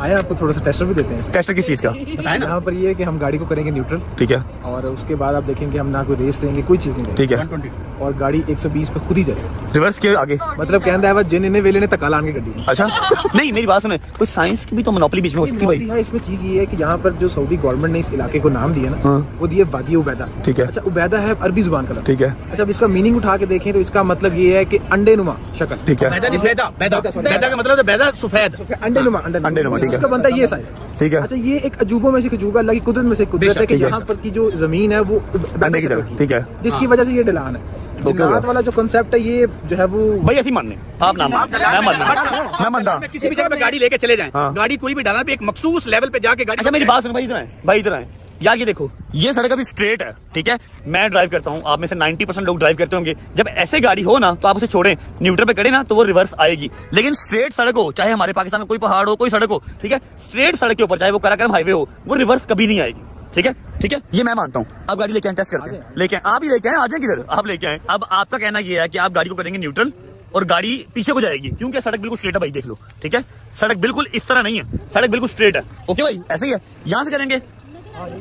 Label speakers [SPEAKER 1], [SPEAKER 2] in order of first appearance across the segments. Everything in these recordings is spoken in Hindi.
[SPEAKER 1] आए आपको थोड़ा सा टेस्टर भी देते हैं
[SPEAKER 2] टेस्टर किस चीज़ का?
[SPEAKER 1] बताए ना। यहाँ पर ये है कि हम गाड़ी को करेंगे न्यूट्रल
[SPEAKER 2] ठीक है।
[SPEAKER 1] और उसके बाद आप देखेंगे हम ना कोई रेस देंगे कोई चीज़ नहीं देंगे।
[SPEAKER 2] ठीक है।
[SPEAKER 1] और गाड़ी 120 पे खुद ही जाएगी।
[SPEAKER 2] रिवर्स के आगे?
[SPEAKER 1] मतलब कहता है जिन इन्हें वेले ने तका लाने गाड़ी में।
[SPEAKER 2] अच्छा। नहीं मेरी बात सुने। कोई साइंस की भी तो मोनोपोली बीच में हो सकती है भाई
[SPEAKER 1] हाँ, इसमें चीज़ ये है कि यहाँ पर जो सऊदी गवर्नमेंट ने इस इलाके को नाम दिया ना
[SPEAKER 2] हाँ।
[SPEAKER 1] वो दिए वादी उबैदा।
[SPEAKER 2] ठीक है।
[SPEAKER 1] अच्छा उबैदा है अरबी ज़ुबान का
[SPEAKER 2] ठीक है।
[SPEAKER 1] अच्छा अब इसका मीनिंग उठा के देखें तो इसका मतलब ये है कि अंडे नुमा शक्ल।
[SPEAKER 2] ठीक है।
[SPEAKER 3] मतलब है बैदा सफ़ेद।
[SPEAKER 1] अंडे नुमा अंडे
[SPEAKER 2] अंडे नुमा, ठीक है।
[SPEAKER 1] इसका बनता है ये साइज़।
[SPEAKER 2] ठीक है।
[SPEAKER 1] अच्छा ये एक अजूबों में से एक अजूबा अल्लाह की कुदरत में से कुदरत है कि यहाँ पर की जो ज़मीन है वो
[SPEAKER 2] बंदे की तरफ़ ठीक है।
[SPEAKER 1] जिसकी वजह से ये ढलान है। जन्नत वाला जो कॉन्सेप्ट है ये जो है वो
[SPEAKER 2] भाई ऐसी मानने। आप ना मैं मानना मैं मानता
[SPEAKER 3] में किसी भी जगह पे गाड़ी लेके चले जाए
[SPEAKER 2] हाँ।
[SPEAKER 3] गाड़ी कोई भी डालना पे एक मखसूस लेवल पे जाके गाड़ी
[SPEAKER 2] अच्छा मेरी बात सुनो भाई इधर है भाई इधर आए। यार ये देखो, ये सड़क अभी स्ट्रेट है, ठीक है? मैं ड्राइव करता हूँ, आप में से 90 परसेंट लोग ड्राइव करते होंगे। जब ऐसे गाड़ी हो ना तो आप उसे छोड़ें। न्यूट्रल पे करें ना तो वो रिवर्स आएगी। लेकिन स्ट्रेट सड़क हो, चाहे हमारे पाकिस्तान में कोई पहाड़ हो, कोई सड़क हो, ठीक है? स्ट्रेट सड़क के ऊपर, चाहे वो कराक्रम हाईवे हो, वो रिवर्स कभी नहीं आएगी, ठीक है? ठीक है? ये मैं मानता हूँ। आप गाड़ी लेके आए टेस्ट करते हैं। लेके आए। आप ही लेके आए, आ जाए किधर? आप लेके आए। अब आपका कहना ये है कि आप गाड़ी को करेंगे न्यूट्रल और गाड़ी पीछे को जाएगी। क्योंकि सड़क बिल्कुल स्ट्रेट है भाई, देख लो, ठीक है? सड़क बिल्कुल इस तरह नहीं है। सड़क बिल्कुल स्ट्रेट है। ओके भाई, ऐसे ही है। यहाँ से करेंगे।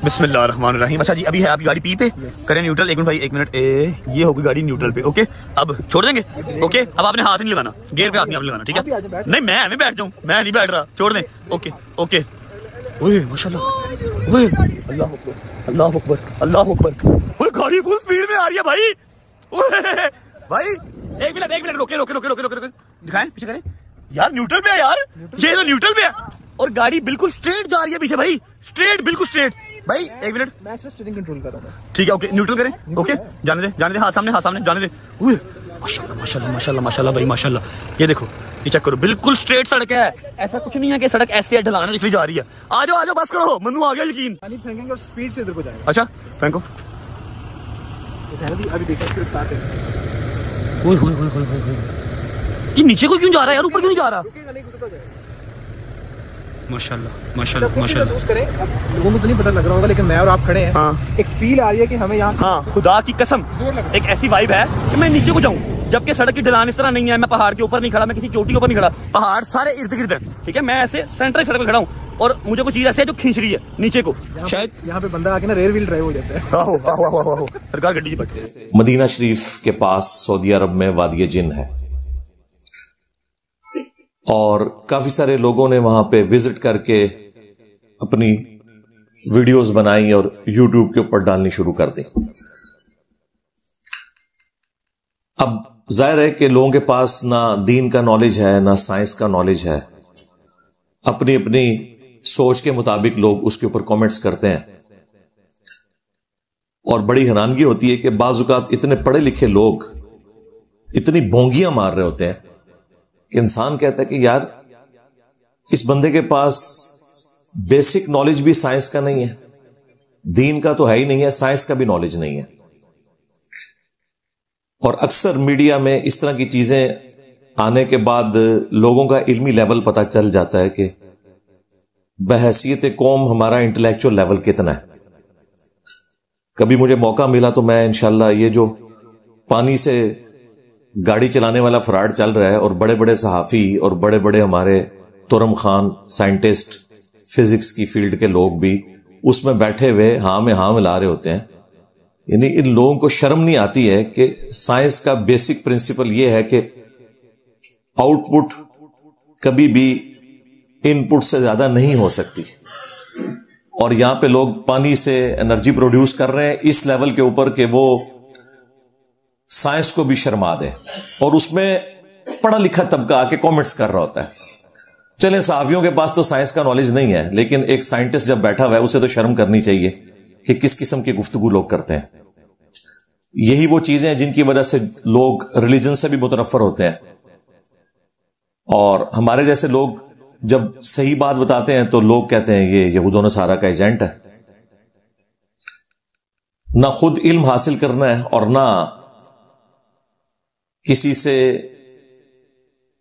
[SPEAKER 2] बिस्मिल्लाहिर्रहमानिर्रहीम। अच्छा जी अभी है आपकी गाड़ी पी पे? करें न्यूट्रल। एक मिनट भाई एक मिनट। ए ये होगी गाड़ी न्यूट्रल पे ओके? अब छोड़ देंगे? ओके अब आपने हाथ नहीं लगाना। गेयर पे हाथ नहीं लगाना ठीक है? नहीं मैं मैं बैठ जाऊँ। मैं नहीं बैठ रहा। छोड़ दें। Okay okay. ओए माशाल्लाह। ओए। अल्लाह अकबर अल्लाह अकबर अल्लाह अकबर। ओए गाड़ी फुल स्पीड में आ रही है भाई। ओए भाई एक मिनट एक मिनट रोके रोके रोके रोके रोके रोके। दिखाएँ पीछे करें। यार न्यूट्रल पे है यार। ये तो न्यूट्रल पे है। और गाड़ी बिल्कुल स्ट्रेट जा रही है पीछे भाई। स्ट्रेट बिल्कुल स्ट्रेट। भाई एक मिनट।
[SPEAKER 1] मैं सिर्फ़ स्टीयरिंग कंट्रोल कर रहा हूँ
[SPEAKER 2] ठीक है ओके न्यूट्रल करें। ओके जाने दे जाने दे हाथ सामने हाथ सामने जाने दे। माशाल्लाह माशाल्लाह माशाल्लाह माशाल्लाह भाई माशाल्लाह। ये देखो ये चेक करो बिल्कुल स्ट्रेट सड़क है। ऐसा कुछ नहीं है कि सड़क ऐसे है ढलान इसलिए जा रही है। आ जाओ आ जाओ बस करो। मनु आ गया यकीन।
[SPEAKER 1] फेंकेंगे और स्पीड से इधर को जाएगा।
[SPEAKER 2] अच्छा फेंको।
[SPEAKER 1] है अभी देखो है।
[SPEAKER 2] ये नीचे को क्यों जा रहा है यार? ऊपर क्यों नहीं जा रहा
[SPEAKER 1] रुकेगा नहीं गुजरता जाएगा
[SPEAKER 2] माशाल्लाह
[SPEAKER 1] जब
[SPEAKER 2] माशाल्लाह। माशाल्लाह
[SPEAKER 1] महसूस करें लोगों को तो नहीं पता लग रहा होगा लेकिन मैं और आप खड़े हैं।
[SPEAKER 2] हाँ।
[SPEAKER 1] एक फील आ रही है कि हमें यहाँ
[SPEAKER 2] हाँ खुदा की कसम एक ऐसी वाइब है कि मैं नीचे को जाऊँ जबकि सड़क की ढलान इस तरह नहीं है मैं पहाड़ के ऊपर नहीं खड़ा मैं किसी चोटी के ऊपर नहीं खड़ा। पहाड़ सारे इर्द गिर्द है ठीक है? मैं ऐसे सेंटर सड़क पे खड़ा हूँ और मुझे कोई चीज़ ऐसी है जो खींच रही है नीचे को। शायद
[SPEAKER 1] यहाँ पे बंदा आके ना रेयर व्हील ड्राइव हो जाता है।
[SPEAKER 2] सरकार गड्डी
[SPEAKER 4] मदीना शरीफ के पास सऊदी अरब में वादिय जिन है और काफ़ी सारे लोगों ने वहाँ पे विज़िट करके अपनी वीडियोस बनाई और यूट्यूब के ऊपर डालनी शुरू कर दी। अब ज़ाहिर है कि लोगों के पास ना दीन का नॉलेज है, ना साइंस का नॉलेज है। अपनी अपनी सोच के मुताबिक लोग उसके ऊपर कमेंट्स करते हैं। और बड़ी हैरानगी होती है कि बाजुकात इतने पढ़े लिखे लोग इतनी भोंगियाँ मार रहे होते हैं। कि इंसान कहता है कि यार, इस बंदे के पास बेसिक नॉलेज भी साइंस का नहीं है। दीन का तो है ही नहीं है साइंस का भी नॉलेज नहीं है। और अक्सर मीडिया में इस तरह की चीज़ें आने के बाद लोगों का इल्मी लेवल पता चल जाता है कि बहसीत कौम हमारा इंटेलेक्चुअल लेवल कितना है। कभी मुझे मौका मिला तो मैं इंशाल्लाह ये जो पानी से गाड़ी चलाने वाला फ्रॉड चल रहा है और बड़े बड़े सहाफी और बड़े बड़े हमारे तुरम खान, साइंटिस्ट, फिजिक्स की फ़ील्ड के लोग भी उसमें बैठे हुए हाँ में हाँ मिला रहे होते हैं। यानी इन लोगों को शर्म नहीं आती है कि साइंस का बेसिक प्रिंसिपल यह है कि आउटपुट कभी भी इनपुट से ज़्यादा नहीं हो सकती। और यहाँ पे लोग पानी से एनर्जी प्रोड्यूस कर रहे हैं, इस लेवल के ऊपर कि वो साइंस को भी शर्मा दे और उसमें पढ़ा लिखा तबका आके कमेंट्स कर रहा होता है। चलें साहबियों के पास तो साइंस का नॉलेज नहीं है, लेकिन एक साइंटिस्ट जब बैठा हुआ है, उसे तो शर्म करनी चाहिए कि किस किस्म की गुफ्तगु लोग करते हैं। यही वो चीज़ें हैं जिनकी वजह से लोग रिलीजन से भी मुतनफर होते हैं। और हमारे जैसे लोग जब सही बात बताते हैं तो लोग कहते हैं, ये यहूदों नसारा का एजेंट है। ना खुद इल्म हासिल करना है और ना किसी से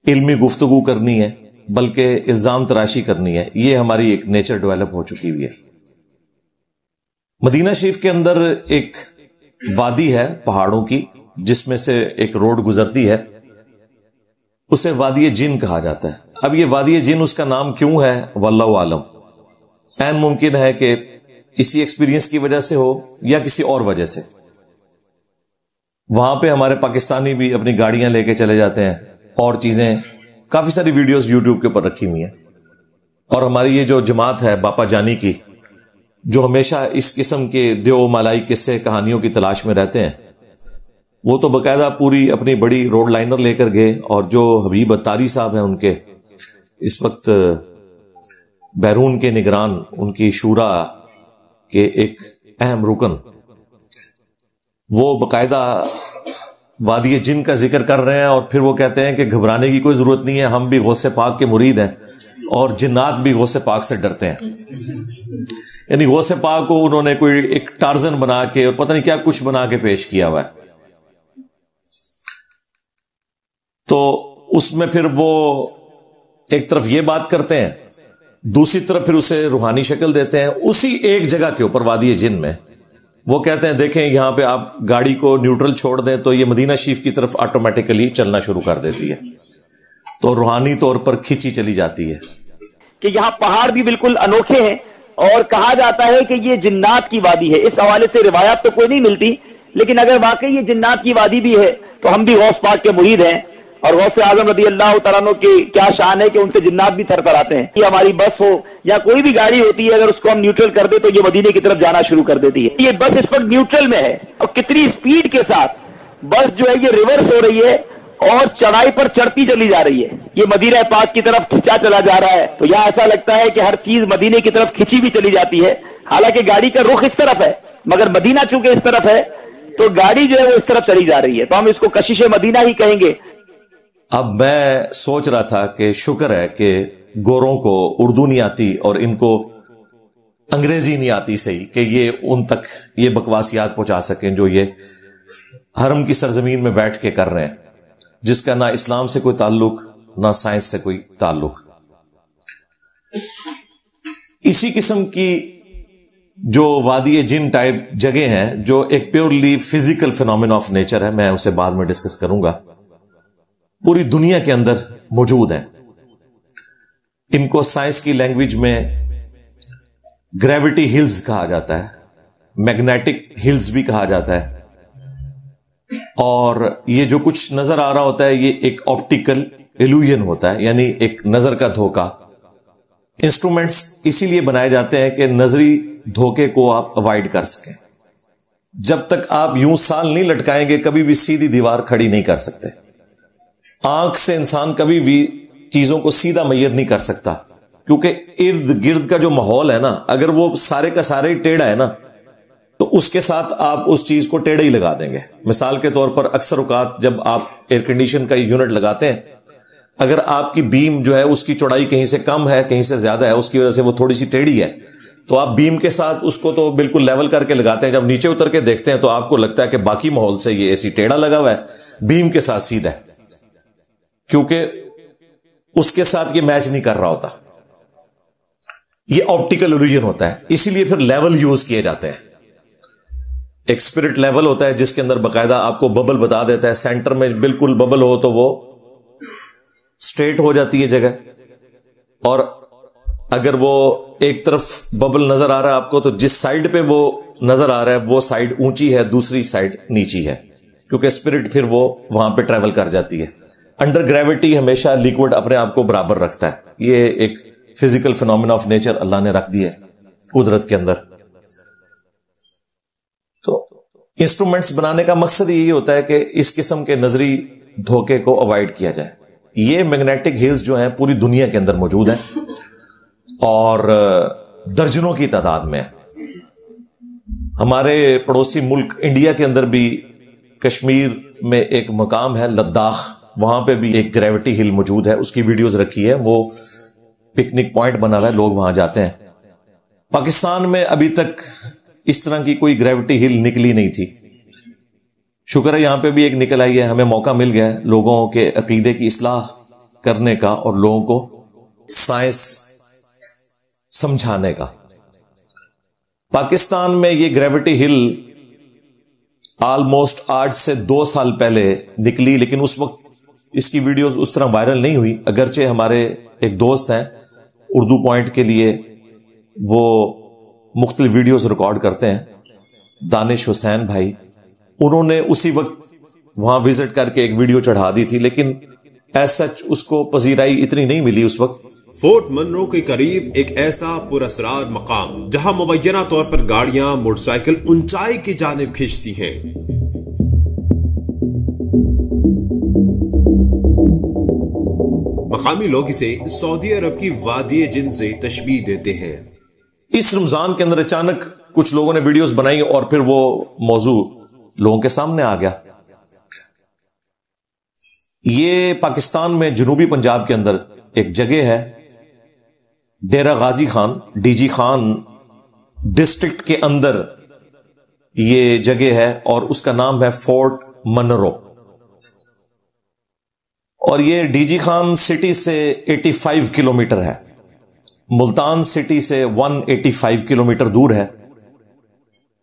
[SPEAKER 4] इल्मी गुफ्तगु करनी है, बल्कि इल्ज़ाम तराशी करनी है, ये हमारी एक नेचर डेवलप हो चुकी हुई है। मदीना शरीफ के अंदर एक वादी है पहाड़ों की, जिसमें से एक रोड गुजरती है। उसे वादी जिन कहा जाता है। अब ये वादी जिन, उसका नाम क्यों है? वल्ला आलम। एन मुमकिन है कि इसी एक्सपीरियंस की वजह से हो या किसी और वजह से। वहाँ पे हमारे पाकिस्तानी भी अपनी गाड़ियाँ लेके चले जाते हैं और चीज़ें, काफ़ी सारी वीडियोस यूट्यूब के ऊपर रखी हुई हैं। और हमारी ये जो जमात है बापा जानी की, जो हमेशा इस किस्म के देव मलाई किस्से कहानियों की तलाश में रहते हैं, वो तो बकायदा पूरी अपनी बड़ी रोड लाइनर लेकर गए और जो हबीब अतारी साहब हैं उनके, इस वक्त, बैरून के निगरान, उनकी शूरा के एक अहम रुकन। वो बकायदा वादी जिन का ज़िक्र कर रहे हैं और फिर वो कहते हैं कि घबराने की कोई ज़रूरत नहीं है, हम भी गौसे पाक के मुरीद हैं और जिन्नात भी गौसे पाक से डरते हैं। यानी गौसे पाक को उन्होंने कोई एक टार्जन बना के और पता नहीं क्या कुछ बना के पेश किया हुआ है। तो उसमें फिर वो एक तरफ़ ये बात करते हैं, दूसरी तरफ़ फिर उसे रूहानी शक्ल देते हैं। उसी एक जगह के ऊपर वादी जिन में वो कहते हैं, देखें, यहाँ पे आप गाड़ी को न्यूट्रल छोड़ दें तो ये मदीना शरीफ की तरफ़ ऑटोमेटिकली चलना शुरू कर देती है। तो रूहानी तौर पर खींची चली जाती है।
[SPEAKER 5] कि यहाँ पहाड़ भी बिल्कुल अनोखे हैं और कहा जाता है कि ये जिन्नात की वादी है। इस हवाले से रिवायत तो कोई नहीं मिलती, लेकिन अगर वाकई ये जिन्नात की वादी भी है तो हम भी गौस पाक के मुरीद हैं। और गौसे आज़म रदी अल्लाह तला की क्या शान है कि उनसे जिन्नात भी थर आते हैं। कि हमारी बस हो या कोई भी गाड़ी होती है, अगर उसको हम न्यूट्रल कर दे तो ये मदीने की तरफ़ जाना शुरू कर देती है। ये बस इस वक्त न्यूट्रल में है और कितनी स्पीड के साथ बस जो है ये रिवर्स हो रही है और चढ़ाई पर चढ़ती चली जा रही है। ये मदीना पाक की तरफ़ खिंचा चला जा रहा है। तो यहाँ ऐसा लगता है कि हर चीज़ मदीने की तरफ़ खिंची भी चली जाती है। हालाँकि गाड़ी का रुख इस तरफ़ है, मगर मदीना चूँकि इस तरफ़ है तो गाड़ी जो है वो इस तरफ़ चली जा रही है। तो हम इसको कशिश मदीना ही कहेंगे
[SPEAKER 4] अब मैं सोच रहा था कि शुक्र है कि गोरों को उर्दू नहीं आती और इनको अंग्रेज़ी नहीं आती सही, कि ये उन तक ये बकवासियात पहुँचा सकें जो ये हरम की सरजमीन में बैठ के कर रहे हैं, जिसका ना इस्लाम से कोई ताल्लुक, ना साइंस से कोई ताल्लुक। इसी किस्म की जो वादी जिन टाइप जगह हैं, जो एक purely physical phenomenon of nature है, मैं उसे बाद में डिस्कस करूँगा। पूरी दुनिया के अंदर मौजूद हैं। इनको साइंस की लैंग्वेज में ग्रेविटी हिल्स कहा जाता है मैग्नेटिक हिल्स भी कहा जाता है। और ये जो कुछ नज़र आ रहा होता है, ये एक ऑप्टिकल इल्यूजन होता है, यानी एक नज़र का धोखा। इंस्ट्रूमेंट्स इसीलिए बनाए जाते हैं कि नजरी धोखे को आप अवॉइड कर सकें। जब तक आप यूँ साल नहीं लटकाएँगे, कभी भी सीधी दीवार खड़ी नहीं कर सकते। आँख से इंसान कभी भी चीज़ों को सीधा मैयर नहीं कर सकता। क्योंकि इर्द गिर्द का जो माहौल है ना, अगर वो सारे का सारे टेढ़ा है ना तो उसके साथ आप उस चीज़ को टेढ़ा ही लगा देंगे। मिसाल के तौर पर अक्सर औकात जब आप एयर कंडीशन का यूनिट लगाते हैं, अगर आपकी बीम जो है उसकी चौड़ाई कहीं से कम है, कहीं से ज़्यादा है, उसकी वजह से वो थोड़ी सी टेढ़ी है तो आप बीम के साथ उसको तो बिल्कुल लेवल करके लगाते हैं। जब नीचे उतर के देखते हैं तो आपको लगता है कि बाकी माहौल से ये ऐसी टेढ़ा लगा हुआ है बीम के साथ सीधा है। क्योंकि उसके साथ ये मैच नहीं कर रहा होता। ये ऑप्टिकल इल्यूजन होता है। इसीलिए फिर लेवल यूज़ किए जाते हैं। एक स्पिरिट लेवल होता है जिसके अंदर बकायदा आपको बबल बता देता है। सेंटर में बिल्कुल बबल हो तो वो स्ट्रेट हो जाती है जगह। और अगर वो एक तरफ़ बबल नज़र आ रहा है आपको तो जिस साइड पे वो नज़र आ रहा है, वो साइड ऊँची है, दूसरी साइड नीची है। क्योंकि स्पिरिट फिर वो वहाँ पे ट्रेवल कर जाती है। अंडर ग्रेविटी हमेशा लिक्विड अपने आप को बराबर रखता है। ये एक फ़िज़िकल फिनोमिना ऑफ़ नेचर अल्लाह ने रख दिए कुदरत के अंदर। तो इंस्ट्रूमेंट्स बनाने का मकसद यही होता है कि इस किस्म के नजरी धोखे को अवॉइड किया जाए। ये मैग्नेटिक हिल्स जो हैं, पूरी दुनिया के अंदर मौजूद हैं और दर्जनों की तादाद में हमारे पड़ोसी मुल्क इंडिया के अंदर भी कश्मीर में एक मकाम है लद्दाख। वहाँ पे भी एक ग्रेविटी हिल मौजूद है, उसकी वीडियोस रखी है, वो पिकनिक पॉइंट बना हुआ है, लोग वहाँ जाते हैं। पाकिस्तान में अभी तक इस तरह की कोई ग्रेविटी हिल निकली नहीं थी। शुक्र है यहाँ पे भी एक निकल आई है, हमें मौका मिल गया है लोगों के अकीदे की इसलाह करने का और लोगों को साइंस समझाने का। पाकिस्तान में ये ग्रेविटी हिल ऑलमोस्ट आठ से दो साल पहले निकली, लेकिन उस वक्त इसकी वीडियोस उस तरह वायरल नहीं हुई। अगरचे हमारे एक दोस्त हैं, उर्दू पॉइंट के लिए वो मुख्तलिफ़ वीडियोस रिकॉर्ड करते हैं, दानिश हुसैन भाई। उन्होंने उसी वक्त वहाँ विज़िट करके एक वीडियो चढ़ा दी थी, लेकिन एज सच उसको पजीराई इतनी नहीं मिली उस वक्त।
[SPEAKER 6] फोर्ट मनरो के करीब एक ऐसा पुरसरार मकाम, जहाँ मुबैना तौर पर गाड़ियाँ, मोटरसाइकिल ऊंचाई की जानब खींचती हैं। मकामी लोग इसे सऊदी अरब की वादी जिन से तशबी देते हैं।
[SPEAKER 4] इस रमज़ान के अंदर अचानक कुछ लोगों ने वीडियोस बनाई और फिर वो मौजू लोगों के सामने आ गया। ये पाकिस्तान में जनूबी पंजाब के अंदर एक जगह है, Dera Ghazi Khan, D G Khan district के अंदर ये जगह है और उसका नाम है फोर्ट मनरो। और ये डीजी खान सिटी से 85 किलोमीटर है। मुल्तान सिटी से 185 किलोमीटर दूर है।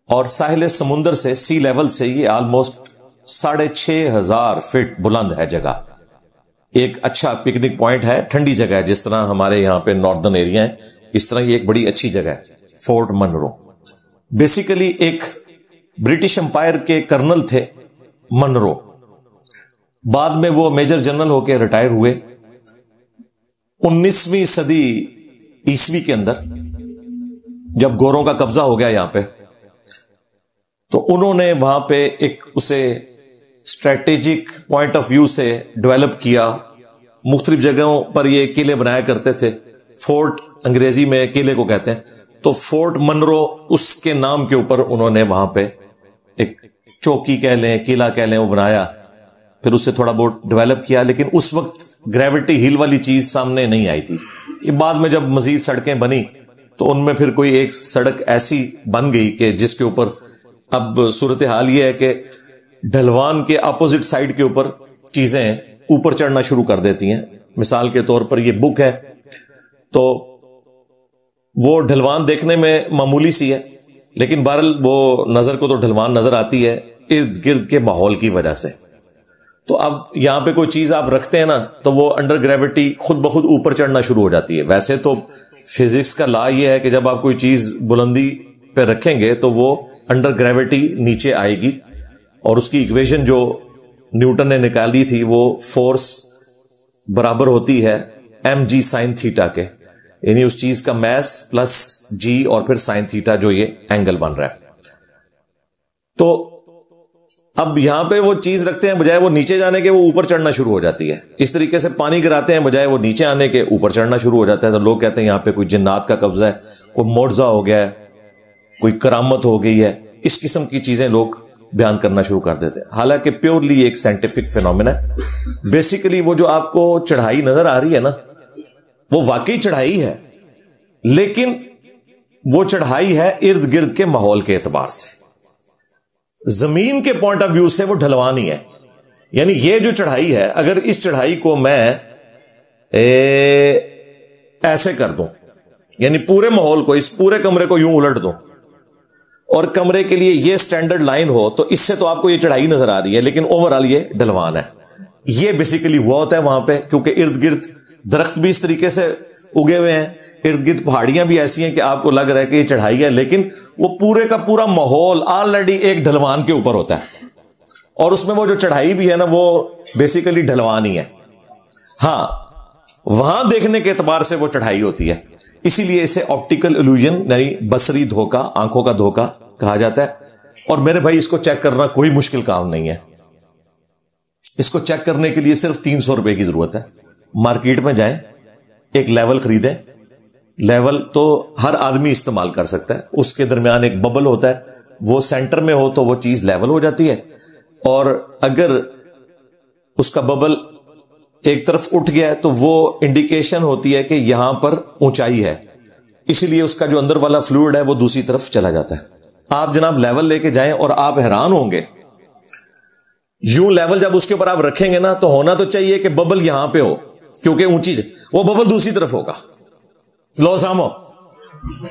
[SPEAKER 4] और साहिल समुंदर से, सी लेवल से ये ऑलमोस्ट साढ़े छह हज़ार फीट बुलंद है जगह। एक अच्छा पिकनिक पॉइंट है, ठंडी जगह है, जिस तरह हमारे यहाँ पे नॉर्दर्न एरिया है, इस तरह ये एक बड़ी अच्छी जगह है फोर्ट मनरो बेसिकली एक ब्रिटिश एम्पायर के कर्नल थे मनरो बाद में वो मेजर जनरल होकर रिटायर हुए। 19वीं सदी ईसवी के अंदर, जब गोरों का कब्जा हो गया यहाँ पे तो उन्होंने वहाँ पे एक उसे स्ट्रेटेजिक पॉइंट ऑफ़ व्यू से डेवलप किया। मुख्तलिफ़ जगहों पर ये किले बनाया करते थे। फोर्ट अंग्रेज़ी में किले को कहते हैं। तो फोर्ट मनरो उसके नाम के ऊपर उन्होंने वहाँ पे एक चौकी कह लें, किला कह लें, वो बनाया। फिर उससे थोड़ा बहुत डेवलप किया, लेकिन उस वक्त ग्रेविटी हिल वाली चीज़ सामने नहीं आई थी। ये बाद में जब मजीद सड़कें बनी तो उनमें फिर कोई एक सड़क ऐसी बन गई कि जिसके ऊपर अब सूरत हाल ये है कि ढलवान के अपोजिट साइड के ऊपर चीज़ें ऊपर चढ़ना शुरू कर देती हैं। मिसाल के तौर पर यह बुक है। तो वो ढलवान देखने में मामूली सी है, लेकिन बहरल वो नज़र को तो ढलवान नज़र आती है इर्द गिर्द के माहौल की वजह से। तो अब यहाँ पे कोई चीज़ आप रखते हैं ना तो वो अंडर ग्रेविटी खुद ब खुद ऊपर चढ़ना शुरू हो जाती है। वैसे तो फिजिक्स का ला ये है कि जब आप कोई चीज़ बुलंदी पे रखेंगे तो वो अंडर ग्रेविटी नीचे आएगी। और उसकी इक्वेशन जो न्यूटन ने निकाली थी, वो फोर्स बराबर होती है एम जी साइन थीटा के। यानी उस चीज़ का मैस प्लस जी और फिर साइन थीटा जो ये एंगल बन रहा है। तो अब यहाँ पे वो चीज़ रखते हैं बजाय वो नीचे जाने के, वो ऊपर चढ़ना शुरू हो जाती है। इस तरीके से पानी गिराते हैं बजाय वो नीचे आने के, ऊपर चढ़ना शुरू हो जाता है। तो लोग कहते हैं यहाँ पे कोई जिन्नात का कब्जा है, कोई मोर्जा हो गया है, कोई करामत हो गई है। इस किस्म की चीज़ें लोग बयान करना शुरू कर देते हैं। हालाँकि प्योरली एक साइंटिफिक फिनोमिना है। बेसिकली वो जो आपको चढ़ाई नज़र आ रही है ना, वो वाकई चढ़ाई है। लेकिन वो चढ़ाई है इर्द गिर्द के माहौल के एतबार से। ज़मीन के पॉइंट ऑफ़ व्यू से वो ढलवानी है। यानी ये जो चढ़ाई है अगर इस चढ़ाई को मैं ए, ऐसे कर दूँ यानी पूरे माहौल को इस पूरे कमरे को यूँ उलट दूँ और कमरे के लिए ये स्टैंडर्ड लाइन हो तो इससे तो आपको ये चढ़ाई नज़र आ रही है लेकिन ओवरऑल ये ढलवान है। ये बेसिकली हुआ होता है वहाँ पे क्योंकि इर्द गिर्द दरख्त भी इस तरीके से उगे हुए हैं। इर्द गिर्द पहाड़ियाँ भी ऐसी हैं कि आपको लग रहा है कि ये चढ़ाई है, लेकिन वो पूरे का पूरा माहौल ऑलरेडी एक ढलवान के ऊपर होता है। और उसमें वो जो चढ़ाई भी है ना, वो बेसिकली ढलवान ही है। हाँ, वहाँ देखने के एतबार से वो चढ़ाई होती है। इसीलिए इसे ऑप्टिकल इल्यूजन यानी बसरी धोखा, आँखों का धोखा कहा जाता है। और मेरे भाई, इसको चेक करना कोई मुश्किल काम नहीं है। इसको चेक करने के लिए सिर्फ़ तीन सौ रुपए की ज़रूरत है। मार्केट में जाएँ, एक लेवल खरीदें लेवल तो हर आदमी इस्तेमाल कर सकता है। उसके दरमियान एक बबल होता है, वो सेंटर में हो तो वो चीज़ लेवल हो जाती है। और अगर उसका बबल एक तरफ़ उठ गया है तो वो इंडिकेशन होती है कि यहाँ पर ऊंचाई है। इसलिए उसका जो अंदर वाला फ्लूड है, वो दूसरी तरफ़ चला जाता है। आप जनाब लेवल लेके जाएँ और आप हैरान होंगे। यूँ लेवल जब उसके ऊपर आप रखेंगे ना तो होना तो चाहिए कि बबल यहाँ पे हो, क्योंकि ऊँची, वो बबल दूसरी तरफ़ होगा। लो सामो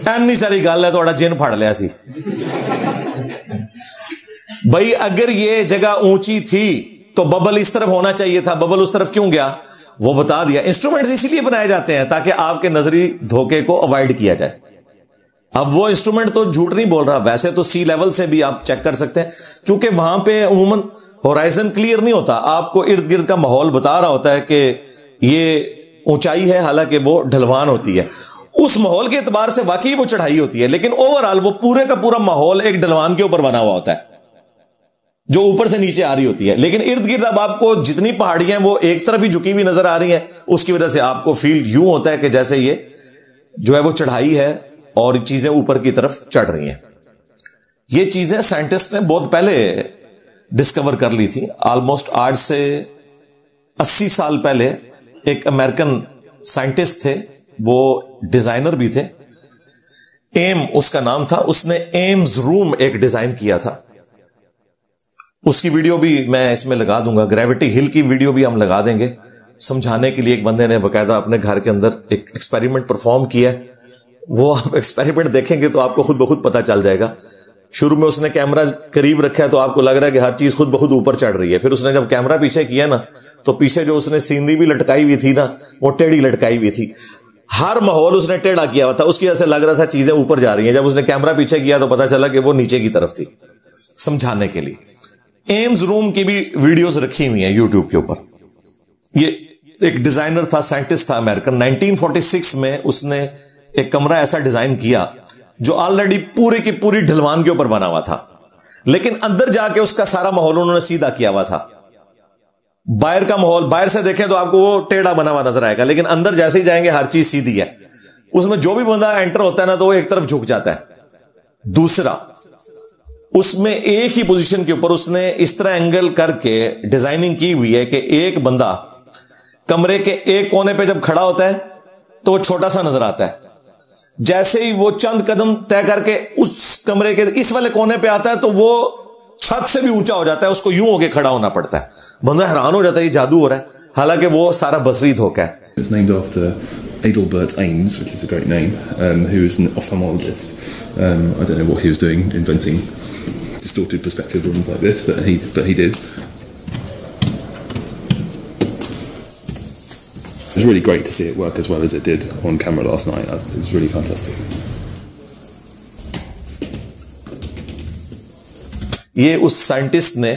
[SPEAKER 4] ਐਨੀ सारी गल है थोड़ा जिन फड़ लिया भाई अगर ये जगह ऊँची थी तो बबल इस तरफ़ होना चाहिए था बबल उस तरफ़ क्यों गया वो बता दिया इंस्ट्रूमेंट्स इसीलिए बनाए जाते हैं ताकि आपके नजरी धोखे को अवॉइड किया जाए अब वो इंस्ट्रूमेंट तो झूठ नहीं बोल रहा वैसे तो सी लेवल से भी आप चेक कर सकते हैं क्योंकि वहाँ पे अमूमन होराइजन क्लियर नहीं होता आपको इर्द गिर्द का माहौल बता रहा होता है कि ये ऊंचाई है हालाँकि वो ढलवान होती है उस माहौल के एतबार से वाकई वो चढ़ाई होती है, लेकिन ओवरऑल वो पूरे का पूरा माहौल एक ढलवान के ऊपर बना हुआ होता है, जो ऊपर से नीचे आ रही होती है। लेकिन इर्द गिर्द अब आपको जितनी पहाड़ियाँ वो एक तरफ़ ही झुकी हुई नज़र आ रही हैं, उसकी वजह से आपको फील यूँ होता है कि जैसे ये जो है वो चढ़ाई है और चीज़ें ऊपर की तरफ़ चढ़ रही हैं। ये चीज़ें साइंटिस्ट ने बहुत पहले डिस्कवर कर ली थी। ऑलमोस्ट आज से 80 साल पहले एक अमेरिकन साइंटिस्ट थे वो डिज़ाइनर भी थे। एम उसका नाम था। उसने एम्स रूम एक डिज़ाइन किया था। उसकी वीडियो भी मैं इसमें लगा दूँगा। ग्रेविटी हिल की वीडियो भी हम लगा देंगे। समझाने के लिए एक बंदे ने बकायदा अपने घर के अंदर एक एक्सपेरिमेंट परफॉर्म किया वो आप एक्सपेरिमेंट देखेंगे तो आपको खुद ब खुद पता चल जाएगा। शुरू में उसने कैमरा करीब रखा है तो आपको लग रहा है कि हर चीज़ खुद ब खुद ऊपर चढ़ रही है। फिर उसने जब कैमरा पीछे किया ना तो पीछे जो उसने सीनरी भी लटकाई हुई थी ना, वो टेढ़ी लटकाई हुई थी। हर माहौल उसने टेढ़ा किया हुआ था। उसकी वजह से लग रहा था चीज़ें ऊपर जा रही हैं। जब उसने कैमरा पीछे किया तो पता चला कि वो नीचे की तरफ़ थी, समझाने के लिए। एम्स रूम की भी वीडियोस रखी हुई हैं यूट्यूब के ऊपर। ये एक डिज़ाइनर था साइंटिस्ट था अमेरिकन 1946 में उसने एक कमरा ऐसा डिज़ाइन किया, जो ऑलरेडी पूरी की पूरी ढलवान के ऊपर बना हुआ था। लेकिन अंदर जाके उसका सारा माहौल उन्होंने सीधा किया हुआ था। बाहर का माहौल, बाहर से देखें तो आपको वो टेढ़ा बना हुआ नज़र आएगा, लेकिन अंदर जैसे ही जाएँगे, हर चीज़ सीधी है। उसमें जो भी बंदा एंटर होता है ना तो वो एक तरफ़ झुक जाता है। दूसरा, उसमें एक ही पोजीशन के ऊपर उसने इस तरह एंगल करके डिज़ाइनिंग की हुई है कि एक बंदा कमरे के एक कोने पे जब खड़ा होता है तो वो छोटा सा नज़र आता है। जैसे ही वो चंद कदम तय करके उस कमरे के इस वाले कोने पे आता है तो वो छत से भी ऊँचा हो जाता है, उसको यूँ होके खड़ा होना पड़ता है। बंदा हैरान हो जाता है ये जादू हो रहा है हालांकि वो सारा बसरी धोखा है
[SPEAKER 1] It's named after Adelbert Ames, which is a great name, um, who is an ophthalmologist. Um, I don't know what he was doing, inventing distorted perspective rooms like this, but he but he did. It was really great to see it work as well as it did on camera last night. It was really fantastic.
[SPEAKER 4] ये उस साइंटिस्ट ने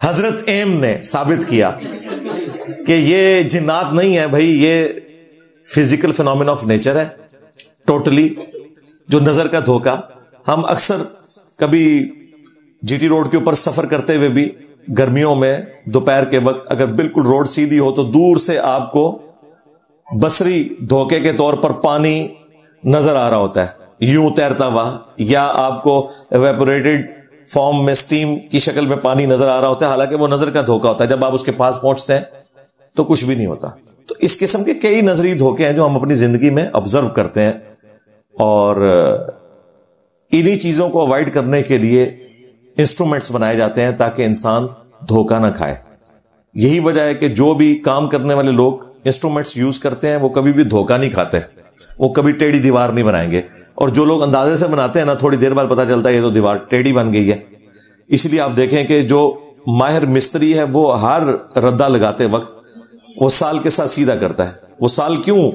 [SPEAKER 4] हज़रत एम ने साबित किया कि ये जिन्नात नहीं है भाई, ये फ़िज़िकल फिनोमिन ऑफ़ नेचर है टोटली जो नज़र का धोखा। हम अक्सर कभी जीटी रोड के ऊपर सफ़र करते हुए भी गर्मियों में दोपहर के वक्त अगर बिल्कुल रोड सीधी हो तो दूर से आपको बसरी धोखे के तौर पर पानी नज़र आ रहा होता है। यूँ तैरता हुआ, या आपको एवेपोरेटेड फॉर्म में, स्टीम की शक्ल में पानी नज़र आ रहा होता है, हालाँकि वो नज़र का धोखा होता है। जब आप उसके पास पहुँचते हैं तो कुछ भी नहीं होता। तो इस किस्म के कई नजरी धोखे हैं जो हम अपनी ज़िंदगी में ऑब्ज़र्व करते हैं और इन्हीं चीज़ों को अवॉइड करने के लिए इंस्ट्रूमेंट्स बनाए जाते हैं ताकि इंसान धोखा ना खाए। यही वजह है कि जो भी काम करने वाले लोग इंस्ट्रूमेंट्स यूज़ करते हैं, वो कभी भी धोखा नहीं खाते। वो कभी टेढ़ी दीवार नहीं बनाएँगे। और जो लोग अंदाजे से बनाते हैं ना, थोड़ी देर बाद पता चलता है ये तो दीवार टेढ़ी बन गई है। इसलिए आप देखें कि जो माहिर मिस्त्री है, वो हर रद्दा लगाते वक्त वो साल के साथ सीधा करता है। वो साल क्यों?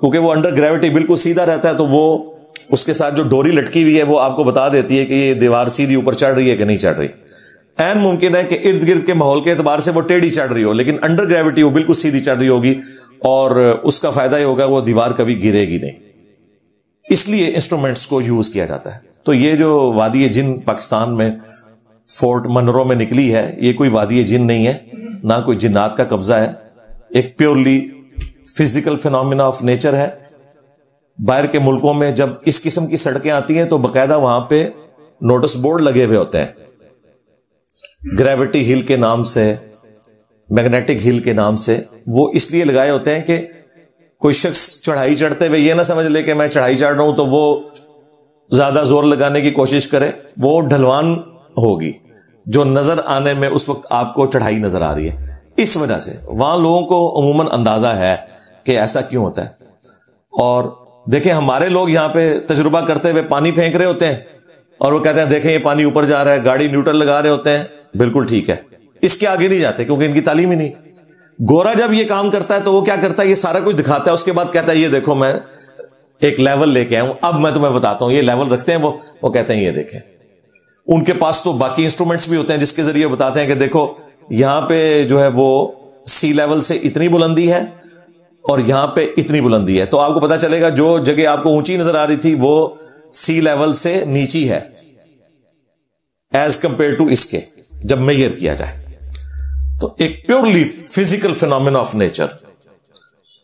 [SPEAKER 4] क्योंकि वो अंडर ग्रेविटी बिल्कुल सीधा रहता है तो वो उसके साथ जो डोरी लटकी हुई है, वो आपको बता देती है कि ये दीवार सीधी ऊपर चढ़ रही है कि नहीं चढ़ रही। एन मुमकिन है कि इर्द गिर्द के माहौल के एतबार से वो टेढ़ी चढ़ रही हो, लेकिन अंडर ग्रेविटी वो बिल्कुल सीधी चढ़ रही होगी। और उसका फ़ायदा ही होगा, वो दीवार कभी गिरेगी नहीं। इसलिए इंस्ट्रूमेंट्स को यूज़ किया जाता है। तो ये जो वादी जिन पाकिस्तान में फोर्ट मनरो में निकली है, ये कोई वादी जिन नहीं है, ना कोई जिन्नात का कब्जा है। एक purely physical phenomena of nature है। बाहर के मुल्कों में जब इस किस्म की सड़कें आती हैं तो बकायदा वहाँ पे नोटिस बोर्ड लगे हुए होते हैं। ग्रेविटी हिल के नाम से मैग्नेटिक हिल के नाम से, वो इसलिए लगाए होते हैं कि कोई शख्स चढ़ाई चढ़ते हुए ये ना समझ ले कि मैं चढ़ाई चढ़ रहा हूँ तो वो ज़्यादा ज़ोर लगाने की कोशिश करे, वो ढलवान होगी, जो नज़र आने में उस वक्त आपको चढ़ाई नज़र आ रही है। इस वजह से वहाँ लोगों को अमूमन अंदाज़ा है कि ऐसा क्यों होता है। और देखें, हमारे लोग यहाँ पे तजुर्बा करते हुए पानी फेंक रहे होते हैं, और वो कहते हैं, देखें, ये पानी ऊपर जा रहा है, गाड़ी न्यूट्रल लगा रहे होते हैं। बिल्कुल ठीक है। इसके आगे नहीं जाते, क्योंकि इनकी तालीम ही नहीं। गोरा जब ये काम करता है तो वो क्या करता है? ये सारा कुछ दिखाता है, उसके बाद कहता है, ये देखो, मैं एक लेवल लेके आया हूँ। अब मैं तुम्हें बताता हूँ, ये लेवल रखते हैं, वो वो कहते हैं, ये देखें। उनके पास तो बाकी इंस्ट्रूमेंट्स भी होते हैं, जिसके ज़रिए बताते हैं कि देखो, यहाँ पे जो है वो सी लेवल से इतनी बुलंदी है और यहाँ पे इतनी बुलंदी है। तो आपको पता चलेगा, जो जगह आपको ऊँची नज़र आ रही थी, वो सी लेवल से नीची है एज कंपेयर टू इसके, जब मेयर किया जाए। तो एक purely physical phenomena of nature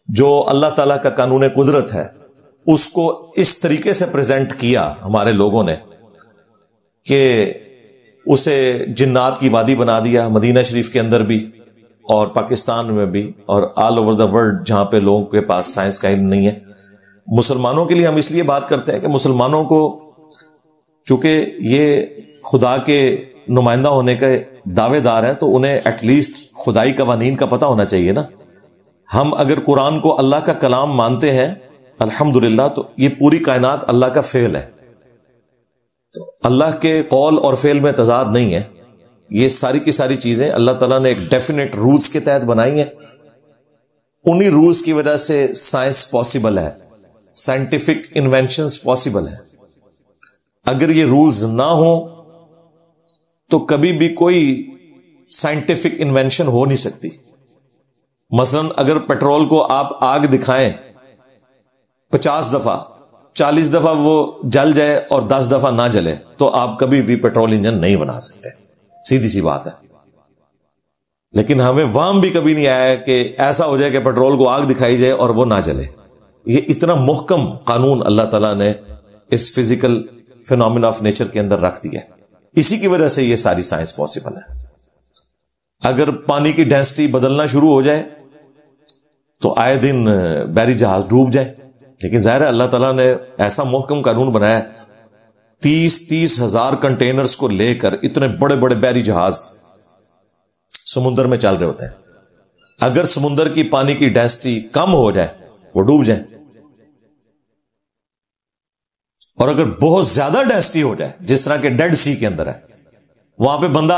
[SPEAKER 4] जो अल्लाह ताला का कानून कुदरत है, उसको इस तरीके से प्रेजेंट किया हमारे लोगों ने कि उसे जिन्नात की वादी बना दिया, मदीना शरीफ के अंदर भी और पाकिस्तान में भी और ऑल ओवर द वर्ल्ड जहाँ पे लोगों के पास साइंस का इल्म नहीं है। मुसलमानों के लिए हम इसलिए बात करते हैं कि मुसलमानों को चूँकि ये खुदा के नुमाइंदा होने के दावेदार हैं तो उन्हें एटलीस्ट खुदाई कवानीन का पता होना चाहिए ना। हम अगर कुरान को अल्लाह का कलाम मानते हैं, अल्हम्दुलिल्लाह तो ये पूरी कायनात अल्लाह का फेल है। तो अल्लाह के कौल और फेल में तजाद नहीं है। ये सारी की सारी चीज़ें अल्लाह ताला ने एक डेफिनेट रूल्स के तहत बनाई हैं। उन्हीं रूल्स की वजह से साइंस पॉसिबल है। साइंटिफिक इन्वेंशन पॉसिबल है। अगर ये रूल्स ना हो तो कभी भी कोई साइंटिफिक इन्वेंशन हो नहीं सकती। मसलन अगर पेट्रोल को आप आग दिखाएँ, पचास दफ़ा, चालीस दफ़ा वो जल जाए और दस दफ़ा ना जले तो आप कभी भी पेट्रोल इंजन नहीं बना सकते। सीधी सी बात है। लेकिन हमें वाम भी कभी नहीं आया कि ऐसा हो जाए कि पेट्रोल को आग दिखाई जाए और वो ना जले। ये इतना मुहकम कानून अल्लाह ताला ने इस फ़िज़िकल फिनोमिना ऑफ़ नेचर के अंदर रख दिया इसी की वजह से ये सारी साइंस पॉसिबल है। अगर पानी की डेंसिटी बदलना शुरू हो जाए तो आए दिन बैरी जहाज़ डूब जाए। लेकिन ज़ाहिर है, अल्लाह ताला ने ऐसा मोहकम कानून बनाया तीस तीस हज़ार कंटेनर्स को लेकर इतने बड़े बड़े बैरी जहाज़ समुद्र में चल रहे होते हैं। अगर समुद्र की पानी की डेंसिटी कम हो जाए, वो डूब जाए। और अगर बहुत ज़्यादा डेंसिटी हो जाए, जिस तरह के डेड सी के अंदर है, वहाँ पे बंदा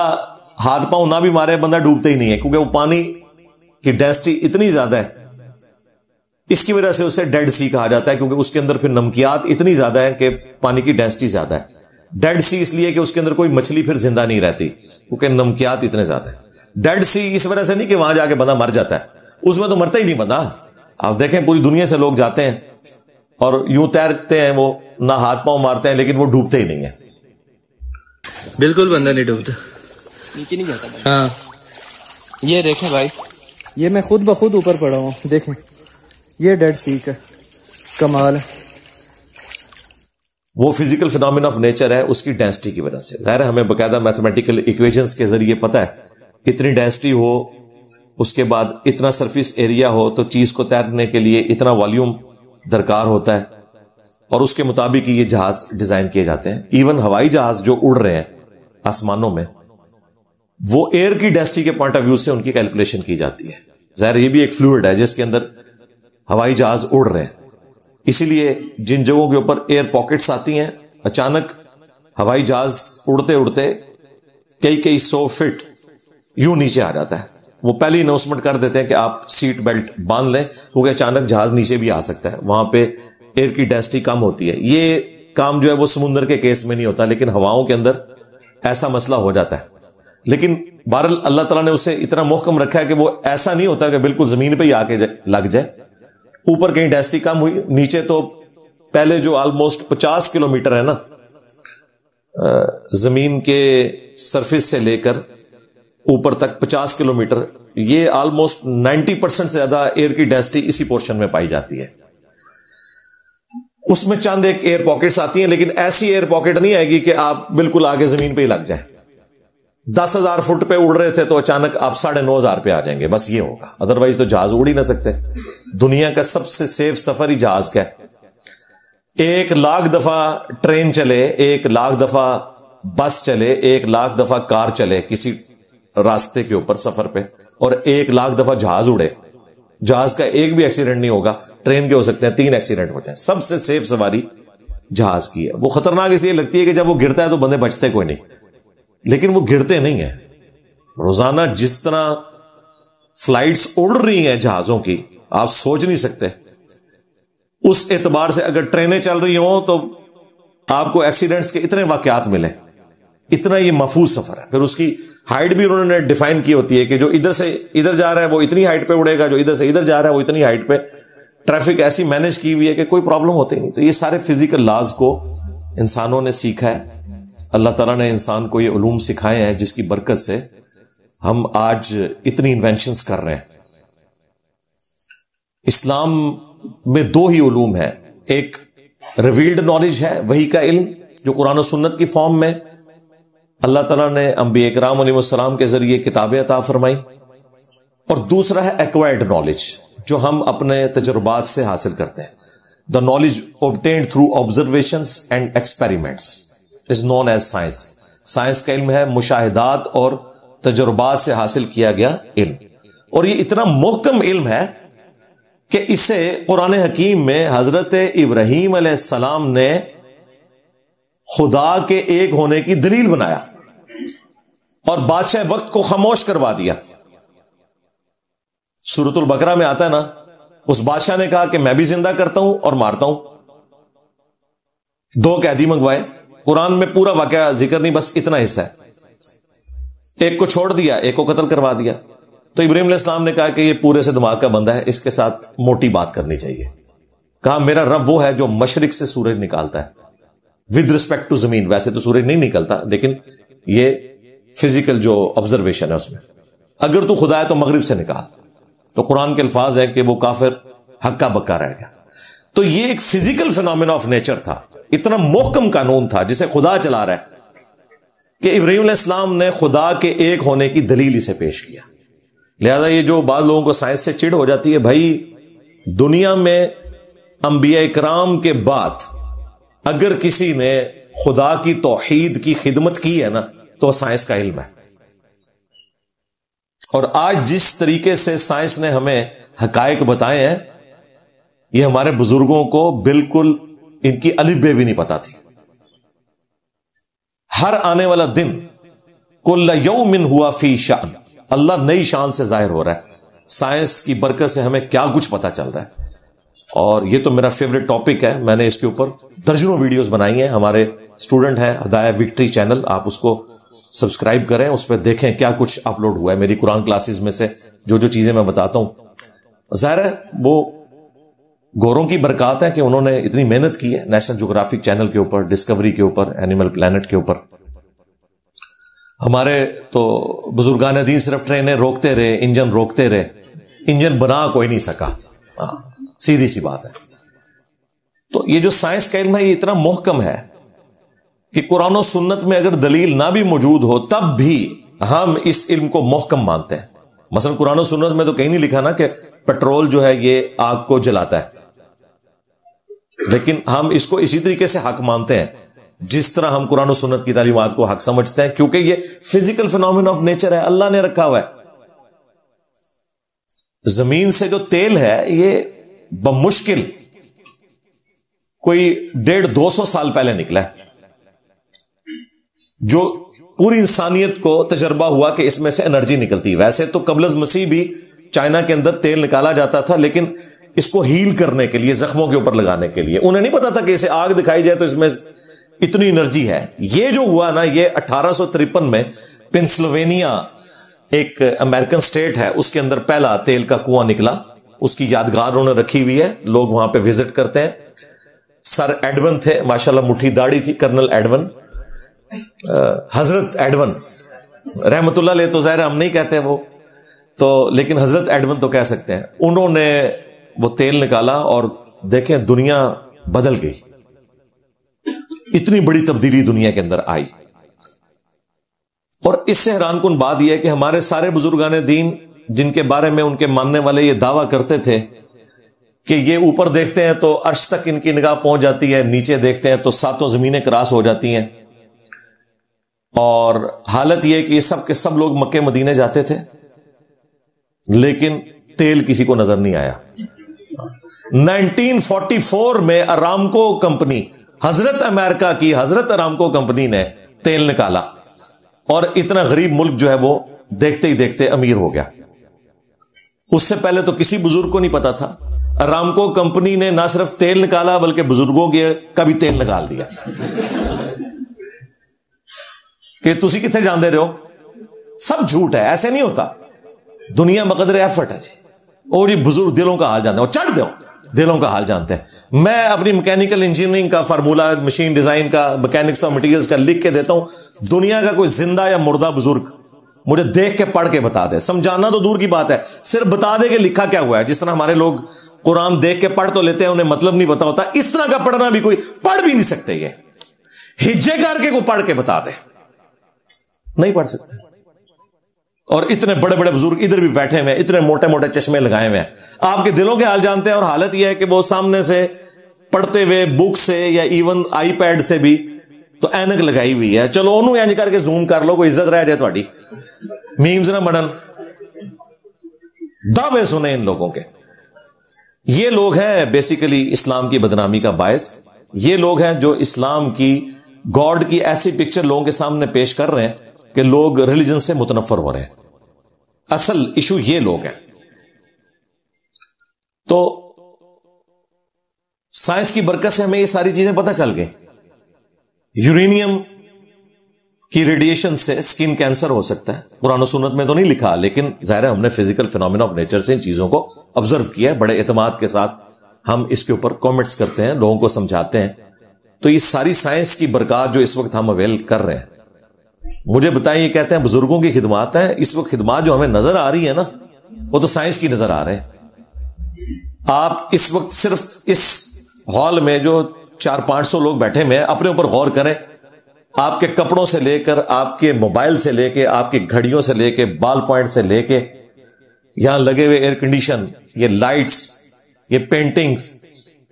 [SPEAKER 4] हाथ पाँव ना भी मारे, बंदा डूबते ही नहीं है, क्योंकि वो पानी की डेंसिटी इतनी ज़्यादा है। इसकी वजह से उसे डेड सी कहा जाता है, क्योंकि उसके अंदर फिर नमकियात इतनी ज़्यादा है कि पानी की डेंसिटी ज़्यादा है। डेड सी इसलिए कि उसके अंदर कोई मछली फिर ज़िंदा नहीं रहती, क्योंकि नमकियात इतने ज़्यादा है। डेड सी इस वजह से नहीं कि वहाँ जाके बंदा मर जाता है, उसमें तो मरता ही नहीं बंदा। आप देखें, पूरी दुनिया से लोग जाते हैं और यूँ तैरते हैं वो ना हाथ पाँव मारते हैं लेकिन वो डूबते ही नहीं है।
[SPEAKER 7] बिल्कुल बंदा नहीं डूबता।
[SPEAKER 8] नीचे नहीं जाता
[SPEAKER 7] हाँ। ये देखें भाई।
[SPEAKER 8] ये मैं खुद ब खुद ऊपर पड़ा हूँ देखें। ये डेड सीक है कमाल है।
[SPEAKER 4] वो फ़िज़िकल फिनोमिना ऑफ़ नेचर है उसकी डेंसिटी की वजह से। ज़ाहिर है हमें बकायदा मैथमेटिकल इक्वेशंस के ज़रिए पता है इतनी डेंसिटी हो उसके बाद इतना सरफेस एरिया हो तो चीज़ को तैरने के लिए इतना वॉल्यूम दरकार होता है और उसके मुताबिक ये जहाज़ डिज़ाइन किए जाते हैं। इवन हवाई जहाज़ जो उड़ रहे हैं आसमानों में, वो एयर की डेंसिटी के पॉइंट ऑफ़ व्यू से उनकी कैलकुलेशन की जाती है। ज़ाहिर ये भी एक फ्लूड है, जिसके अंदर हवाई जहाज़ उड़ रहे हैं। इसीलिए जिन जगहों के ऊपर एयर पॉकेट्स आती हैं, अचानक हवाई जहाज़ उड़ते उड़ते कई कई सौ फिट यूँ नीचे आ जाता है। वो पहले अनाउंसमेंट कर देते हैं कि आप सीट बेल्ट बाँध लें। क्योंकि अचानक जहाज़ नीचे भी आ सकता है। वहाँ पे एयर की डेंसिटी कम होती है। ये काम जो है वो समुद्र के केस में नहीं होता, लेकिन हवाओं के अंदर ऐसा मसला हो जाता है। लेकिन बहरल अल्लाह तला ने उसे इतना मोहकम रखा है कि वो ऐसा नहीं होता कि बिल्कुल ज़मीन पे ही आके लग जाए। ऊपर कहीं डेंसिटी कम हुई, नीचे तो पहले जो ऑलमोस्ट पचास किलोमीटर है ना ज़मीन के सरफेस से लेकर ऊपर तक 50 किलोमीटर, ये ऑलमोस्ट 90 परसेंट से ज़्यादा एयर की डेंसिटी इसी पोर्शन में पाई जाती है। उसमें चंद एक एयर पॉकेट्स आती हैं, लेकिन ऐसी एयर पॉकेट नहीं आएगी कि आप बिल्कुल आगे ज़मीन पे ही लग जाए। दस हज़ार फुट पे उड़ रहे थे तो अचानक आप साढ़े नौ हज़ार पे आ जाएँगे, बस ये होगा। अदरवाइज़ तो जहाज़ उड़ ही ना सकते। दुनिया का सबसे सेफ़ सफ़र ही जहाज़ का है। एक लाख दफ़ा ट्रेन चले, एक लाख दफ़ा बस चले, एक लाख दफ़ा कार चले, किसी रास्ते के ऊपर सफ़र पे और एक लाख दफ़ा जहाज़ उड़े। जहाज़ का एक भी एक्सीडेंट नहीं होगा। ट्रेन के हो सकते हैं, तीन एक्सीडेंट हो जाए। सबसे सेफ़ सवारी जहाज़ की है। वो खतरनाक इसलिए लगती है कि जब वो गिरता है तो बंदे बचते कोई नहीं। लेकिन वो गिरते नहीं है। रोज़ाना जिस तरह फ्लाइट्स उड़ रही हैं जहाजों की, आप सोच नहीं सकते। उस एतबार से अगर ट्रेनें चल रही हों तो आपको एक्सीडेंट्स के इतने वाकयात मिले। इतना ये महफूज सफ़र है। फिर उसकी हाइट भी उन्होंने डिफाइन की होती है कि जो इधर से इधर जा रहा है वो इतनी हाइट पे उड़ेगा, जो इधर से इधर जा रहा है वो इतनी हाइट पे। ट्रैफ़िक ऐसी मैनेज की हुई है कि कोई प्रॉब्लम होती नहीं। तो ये सारे फ़िज़िकल लाज को इंसानों ने सीखा है। अल्लाह ताला ने इंसान को ये उलूम सिखाए हैं जिसकी बरकत से हम आज इतनी इन्वेंशन कर रहे हैं। इस्लाम में दो ही उलूम है। एक रिवील्ड नॉलेज है, वही का इल्म, जो कुरान सुन्नत की फॉर्म में अल्लाह ताला ने अम्बी कराम के ज़रिए किताबें अता फरमाई। और दूसरा है एक्वायर्ड नॉलेज जो हम अपने तजुर्बात से हासिल करते हैं। The knowledge obtained through observation and experiments is known as science science का इल्म है मुशाहिदात और तजुर्बात से हासिल किया गया इल्म। और ये इतना मोहकम इल्म है कि इसे कुरान हकीम में हज़रत इब्राहिम ने खुदा के एक होने की दलील बनाया। और बादशाह वक्त को खामोश करवा दिया। सूरतुल बकरा में आता है ना, उस बादशाह ने कहा कि मैं भी ज़िंदा करता हूँ और मारता हूँ। दो कैदी मंगवाए, कुरान में पूरा वाक्य ज़िक्र नहीं, बस इतना हिस्सा है। एक को छोड़ दिया, एक को कत्ल करवा दिया। तो इब्राहिम इस्लाम ने कहा कि ये पूरे से दिमाग का बंदा है, इसके साथ मोटी बात करनी चाहिए। कहा, मेरा रब वो है जो मशरक से सूरज निकालता है। विद रिस्पेक्ट टू ज़मीन, वैसे तो सूरज नहीं निकलता, लेकिन ये फ़िज़िकल जो ऑब्जर्वेशन है उसमें। अगर तू खुदा है तो मगरब से निकाल। तो कुरान के अल्फाज है कि वो काफिर हक्का बक्का रह गया। तो ये एक फ़िज़िकल फिनोमिना ऑफ़ नेचर था। इतना मोहकम कानून था जिसे खुदा चला रहा है कि इब्राहिम इस्लाम ने खुदा के एक होने की दलील इसे पेश किया। लिहाजा ये जो बाद लोगों को साइंस से चिड़ हो जाती है, भाई, दुनिया में अंबिया कराम के बाद अगर किसी ने खुदा की तोहीद की खिदमत की है ना तो साइंस का इल्म है। और आज जिस तरीके से साइंस ने हमें हकायक बताए हैं, ये हमारे बुज़ुर्गों को बिल्कुल इनकी अलिबे भी नहीं पता थी। हर आने वाला दिन कुल्ल यौमिन हुआ फ़ी शान। अल्लाह नई शान से ज़ाहिर हो रहा है। साइंस की बरकत से हमें क्या कुछ पता चल रहा है। और ये तो मेरा फेवरेट टॉपिक है, मैंने इसके ऊपर दर्जनों वीडियोस बनाई हैं। हमारे स्टूडेंट हैं हदाया विक्ट्री चैनल आप उसको सब्सक्राइब करें, उस पर देखें क्या कुछ अपलोड हुआ है। मेरी कुरान क्लासेस में से जो जो चीज़ें मैं बताता हूँ। ज़ाहिर है, वो गोरों की बरकत है कि उन्होंने इतनी मेहनत की है नेशनल जोग्राफिक चैनल के ऊपर डिस्कवरी के ऊपर एनिमल प्लानट के ऊपर। हमारे तो बुजुर्गान दीन सिर्फ़ ट्रेनें रोकते रहे, इंजन रोकते रहे, इंजन बना कोई नहीं सका। हाँ सीधी सी बात है। तो ये जो साइंस का इल्म है, ये इतना मोहकम है कि कुरान और सुन्नत में अगर दलील ना भी मौजूद हो, तब भी हम इस इल्म को मोहकम मानते हैं। मसलन कुरान और सुन्नत में तो कहीं नहीं लिखा ना कि पेट्रोल जो है, ये आग को जलाता है। लेकिन हम इसको इसी तरीके से हक मानते हैं, जिस तरह हम कुरान और सुन्नत की तालीमत को हक समझते हैं, क्योंकि ये फ़िज़िकल फिनोमिन ऑफ़ नेचर है, अल्लाह ने रखा हुआ है। ज़मीन से जो तेल है, ये बमुश्किल कोई डेढ़ दो सौ साल पहले निकला है। जो पूरी इंसानियत को तजर्बा हुआ कि इसमें से एनर्जी निकलती वैसे तो कबलज मसीह भी चाइना के अंदर तेल निकाला जाता था, लेकिन इसको हील करने के लिए, जख्मों के ऊपर लगाने के लिए। उन्हें नहीं पता था कि इसे आग दिखाई जाए तो इसमें इतनी एनर्जी है। ये जो हुआ ना, ये अठारह में पेंसिल्वेनिया एक अमेरिकन स्टेट है, उसके अंदर पहला तेल का कुआँ निकला। उसकी यादगार उन्होंने रखी हुई है। लोग वहाँ पे विज़िट करते हैं। सर एडवन थे, माशाल्लाह मुठी दाढ़ी थी, कर्नल एडवन। हज़रत एडवन। रहमतुल्लाह ले तो ज़ाहिर हम नहीं कहते वो। तो लेकिन हज़रत एडवन तो कह सकते हैं। उन्होंने वो तेल निकाला और देखें, दुनिया बदल गई। इतनी बड़ी तब्दीली दुनिया के अंदर आई। और इससे हैरान कन बात यह कि हमारे सारे बुजुर्गान दीन जिनके बारे में उनके मानने वाले ये दावा करते थे कि ये ऊपर देखते हैं तो अर्श तक इनकी निगाह पहुँच जाती है, नीचे देखते हैं तो सातों जमीनें क्रॉस हो जाती हैं। और हालत यह कि ये सब के सब लोग मक्के मदीने जाते थे, लेकिन तेल किसी को नज़र नहीं आया। 1944 में अरामको कंपनी, हज़रत अमेरिका की हज़रत अरामको कंपनी ने तेल निकाला। और इतना गरीब मुल्क जो है वो देखते ही देखते अमीर हो गया। उससे पहले तो किसी बुज़ुर्ग को नहीं पता था। रामको कंपनी ने ना सिर्फ़ तेल निकाला, बल्कि बुज़ुर्गों के का भी तेल निकाल दिया। कि तुम कितने जानते रहे हो? सब झूठ है, ऐसे नहीं होता। दुनिया मकदर एफर्ट है जी। और ये बुज़ुर्ग दिलों का हाल जानते हैं। चढ़ दो दिलों का हाल जानते हैं। मैं अपनी मैकेनिकल इंजीनियरिंग का फार्मूला मशीन डिज़ाइन का मैकेनिक्स और मटेरियल्स का लिख के देता हूँ। दुनिया का कोई ज़िंदा या मुर्दा बुज़ुर्ग मुझे देख के पढ़ के बता दे। समझाना तो दूर की बात है। सिर्फ़ बता दे कि लिखा क्या हुआ है। जिस तरह हमारे लोग कुरान देख के पढ़ तो लेते हैं, उन्हें मतलब नहीं पता होता। इस तरह का पढ़ना भी कोई पढ़ भी नहीं सकते ये। हिज्जे करके को पढ़ के बता दे। नहीं पढ़ सकते। और इतने बड़े बड़े बुज़ुर्ग इधर भी बैठे हुए हैं, इतने मोटे मोटे चश्मे लगाए हुए हैं। आपके दिलों के हाल जानते हैं और हालत यह है कि वो सामने से पढ़ते हुए बुक से या इवन आईपैड से भी तो एनक लगाई हुई है। चलो, ओनू इंज करके जूम कर लो, कोई इज़्ज़त रह जाए थोड़ी मीम्स ना बनन दावे सुने इन लोगों के। ये लोग हैं बेसिकली इस्लाम की बदनामी का बायस। ये लोग हैं जो इस्लाम की गॉड की ऐसी पिक्चर लोगों के सामने पेश कर रहे हैं कि लोग रिलीजन से मुतनफर हो रहे हैं। असल इशू ये लोग हैं। तो साइंस की बरकत से हमें ये सारी चीज़ें पता चल गई। यूरेनियम की रेडिएशन से स्किन कैंसर हो सकता है। कुरान सुन्नत में तो नहीं लिखा, लेकिन ज़ाहिर है हमने फ़िज़िकल फिनोमिना ऑफ़ नेचर से इन चीज़ों को ऑब्ज़र्व किया है। बड़े एतमाद के साथ हम इसके ऊपर कॉमेंट्स करते हैं, लोगों को समझाते हैं। तो ये सारी साइंस की बरकत जो इस वक्त हम अवेल कर रहे हैं। मुझे बताइए कहते हैं बुज़ुर्गों की खिदमात है। इस वक्त खिदमात जो हमें नज़र आ रही है ना, वो तो साइंस की नज़र आ रहे हैं। आप इस वक्त सिर्फ़ इस हॉल में जो चार पाँच सौ लोग बैठे हुए हैं, अपने ऊपर गौर करें। आपके कपड़ों से लेकर, आपके मोबाइल से लेके, आपकी घड़ियों से लेके, बाल पॉइंट से लेके, यहाँ लगे हुए एयर कंडीशन ये लाइट्स ये पेंटिंग्स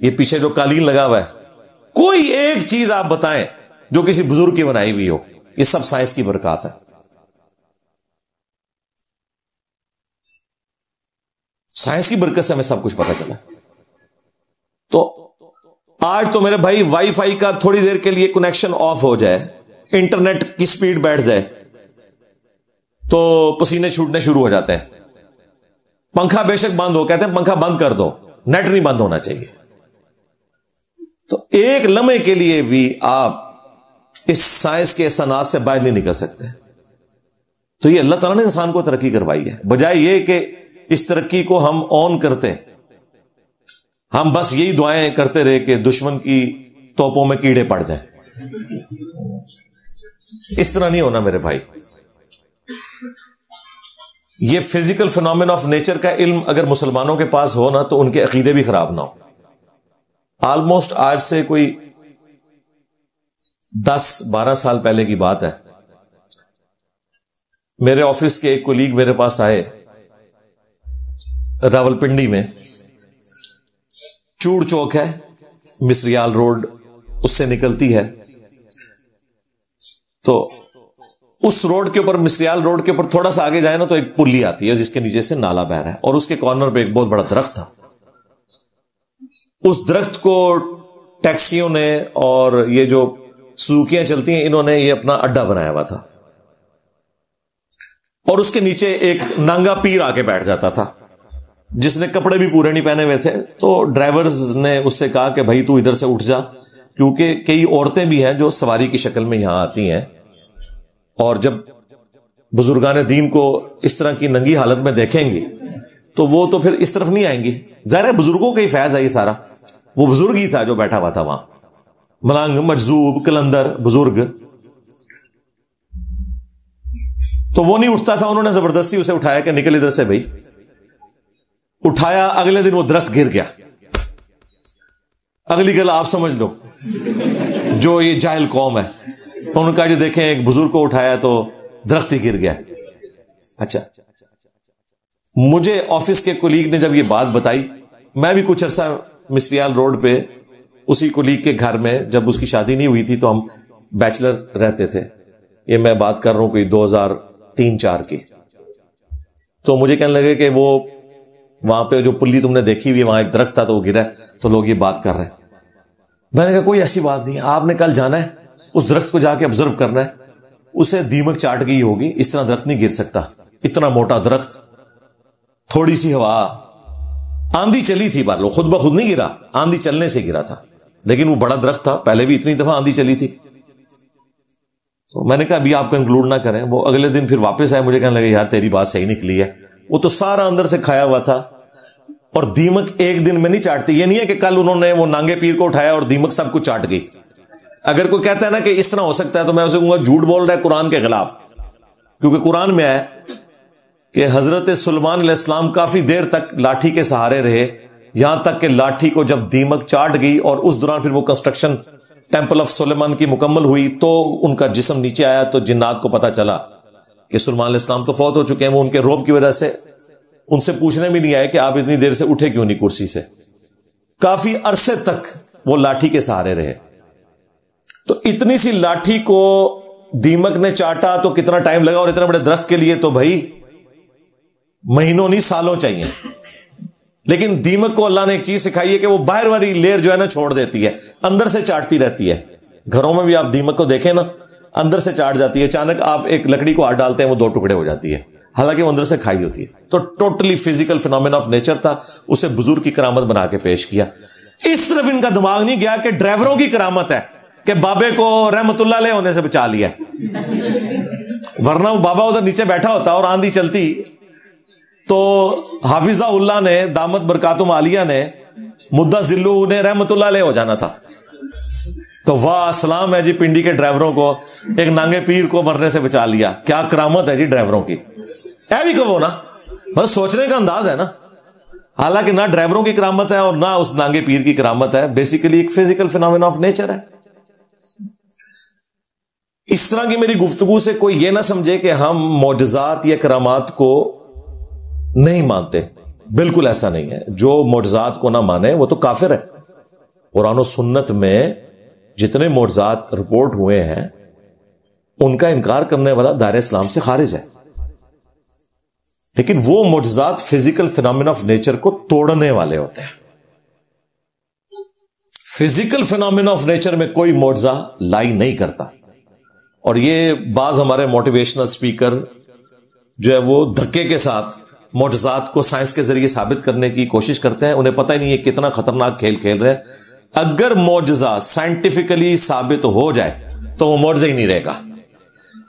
[SPEAKER 4] ये पीछे जो कालीन लगा हुआ है, कोई एक चीज़ आप बताएँ जो किसी बुज़ुर्ग की बनाई हुई हो, ये सब साइंस की बरकत है। साइंस की बरकत से हमें सब कुछ पता चला। तो आज तो मेरे भाई वाईफाई का थोड़ी देर के लिए कनेक्शन ऑफ़ हो जाए। इंटरनेट की स्पीड बैठ जाए। तो पसीने छूटने शुरू हो जाते हैं। पंखा बेशक बंद हो, कहते हैं, पंखा बंद कर दो। नेट नहीं बंद होना चाहिए। तो एक लम्हे के लिए भी आप इस साइंस के सनात से बाहर नहीं निकल सकते। तो ये अल्लाह तला ने इंसान को तरक्की करवाई है। बजाय ये कि इस तरक्की को हम ऑन करते हम बस यही दुआएँ करते रहे कि दुश्मन की तोपों में कीड़े पड़ जाए। इस तरह नहीं होना मेरे भाई। ये फ़िज़िकल फिनोमिन ऑफ़ नेचर का इल्म अगर मुसलमानों के पास हो ना तो उनके अकीदे भी खराब ना हो। ऑलमोस्ट आज से कोई दस, बारह साल पहले की बात है। मेरे ऑफ़िस के एक कोलीग मेरे पास आए, रावलपिंडी में। चूड़ चौक है, मिसरियाल रोड, उससे निकलती है। तो उस रोड के ऊपर, मिसरियाल रोड के ऊपर थोड़ा सा आगे जाए ना तो एक पुली आती है, जिसके नीचे से नाला बह रहा है, और उसके कॉर्नर पे एक बहुत बड़ा दरख्त था। उस दरख्त को टैक्सियों ने और ये जो सुजुकियाँ चलती हैं, इन्होंने ये अपना अड्डा बनाया हुआ था। और उसके नीचे एक नांगा पीर आके बैठ जाता था। जिसने कपड़े भी पूरे नहीं पहने हुए थे तो ड्राइवर्स ने उससे कहा कि भाई तू इधर से उठ जा, क्योंकि कई औरतें भी हैं जो सवारी की शक्ल में यहाँ आती हैं। और जब बुजुर्गान दीन को इस तरह की नंगी हालत में देखेंगी तो वो तो फिर इस तरफ़ नहीं आएँगी। ज़ाहिर है बुज़ुर्गों का ही फैज है ये सारा। वो बुज़ुर्ग ही था जो बैठा हुआ था वहाँ। मलंग, मजजूब, कलंदर, बुज़ुर्ग। तो वो नहीं उठता था, उन्होंने ज़बरदस्ती उसे उठाया कि निकल इधर से भाई। उठाया, अगले दिन वो दरख्त गिर गया। अगली गल आप समझ लो, जो ये जाहिल कौम है, उनका जो देखें, एक बुज़ुर्ग को उठाया तो दरख्त ही गिर गया। अच्छा मुझे ऑफ़िस के कुलीग ने जब ये बात बताई, मैं भी कुछ अर्सा मिसरियाल रोड पे, उसी कुलीग के घर में, जब उसकी शादी नहीं हुई थी तो हम बैचलर रहते थे। ये मैं बात कर रहा हूँ कोई 2003 चार की। तो मुझे कहने लगे कि वो वहाँ पे जो पुल्ली तुमने देखी हुई वहाँ एक दरख्त था तो वो गिरा तो लोग ये बात कर रहे हैं। मैंने कहा, कोई ऐसी बात नहीं आपने कल जाना है, उस दरख्त को जाके ऑब्ज़र्व करना है। उसे दीमक चाट गई होगी, इस तरह दरख्त नहीं गिर सकता। इतना मोटा दरख्त, थोड़ी सी हवा। आंधी चली थी बार खुद ब खुद नहीं गिरा। आंधी चलने से गिरा था। लेकिन वो बड़ा दरख्त था, पहले भी इतनी दफ़ा आंधी चली थी। तो मैंने कहा, अभी आप कंक्लूड ना करें। वो अगले दिन फिर वापस आए, मुझे कहने लगे, यार, तेरी बात सही निकली है। वो तो सारा अंदर से खाया हुआ था। और दीमक एक दिन में नहीं चाटती। ये नहीं है कि कल उन्होंने वो नांगे पीर को उठाया और दीमक सब कुछ चाट गई। अगर कोई कहता है ना कि इस तरह हो सकता है तो मैं उसे कहूँगा, झूठ बोल रहा है कुरान के खिलाफ। क्योंकि कुरान में आया कि हज़रत सलमान इस्लाम काफ़ी देर तक लाठी के सहारे रहे। यहाँ तक कि लाठी को जब दीमक चाट गई और उस दौरान फिर वो कंस्ट्रक्शन टेंपल ऑफ़ सुलेमान की मुकम्मल हुई तो उनका जिसम नीचे आया तो जिन्नात को पता चला। कि सुलमान इस्लाम तो फौत हो चुके हैं, वो उनके रोब की वजह से। उनसे पूछने भी नहीं आए कि आप इतनी देर से उठे क्यों नहीं कुर्सी से? काफ़ी अरसे तक वो लाठी के सहारे रहे। तो इतनी सी लाठी को दीमक ने चाटा तो कितना टाइम लगा और इतने बड़े दरख्त के लिए? तो भाई, महीनों नहीं, सालों चाहिए। लेकिन दीमक को अल्लाह ने एक चीज़ सिखाई है कि वो बाहर वाली लेयर जो है ना, छोड़ देती है, अंदर से चाटती रहती है। घरों में भी आप दीमक को देखें ना अंदर से चाट जाती है, अचानक आप एक लकड़ी को हाथ डालते हैं, वो दो टुकड़े हो जाती है। हालाँकि वो अंदर से खाई होती है। तो totally physical phenomena of nature था, उसे बुज़ुर्ग की करामत बना के पेश किया। इस तरफ़ इनका दिमाग नहीं गया कि ड्राइवरों की करामत है, कि बाबे को रहमतुल्ला ले होने से बचा लिया वरना वो बाबा उधर नीचे बैठा होता और आंधी चलती। तो हाफिजा उल्ला ने, दामद बरकातुम आलिया ने, मुद्दा जिल्लू ने रहमतुल्ला ले हो जाना था। तो वाह, सलाम है जी पिंडी के ड्राइवरों को। एक नांगे पीर को मरने से बचा लिया। क्या करामत है जी ड्राइवरों की। है भी कहो ना, बस सोचने का अंदाज है ना। हालाँकि ना ड्राइवरों की करामत है और ना उस नांगे पीर की करामत है। बेसिकली एक फ़िज़िकल फिनोमिना ऑफ़ नेचर है। इस तरह की मेरी गुफ्तगु से कोई यह ना समझे कि हम मोजात या करामात को नहीं मानते। बिल्कुल ऐसा नहीं है। जो मोजात को ना माने, वो तो काफिर है। कुरान सुन्नत में जितने मोजात रिपोर्ट हुए हैं, उनका इनकार करने वाला दायरे इस्लाम से खारिज है। लेकिन वो मोजात फ़िज़िकल फिनोमिना ऑफ़ नेचर को तोड़ने वाले होते हैं। फ़िज़िकल फिनोमिना ऑफ़ नेचर में कोई मुआवजा लाई नहीं करता। और ये बाज हमारे मोटिवेशनल स्पीकर जो है वो धक्के के साथ मोजात को साइंस के ज़रिए साबित करने की कोशिश करते हैं। उन्हें पता ही नहीं है कितना खतरनाक खेल खेल रहे हैं। अगर मोजा साइंटिफिकली साबित हो जाए तो वो मुआवजा ही नहीं रहेगा।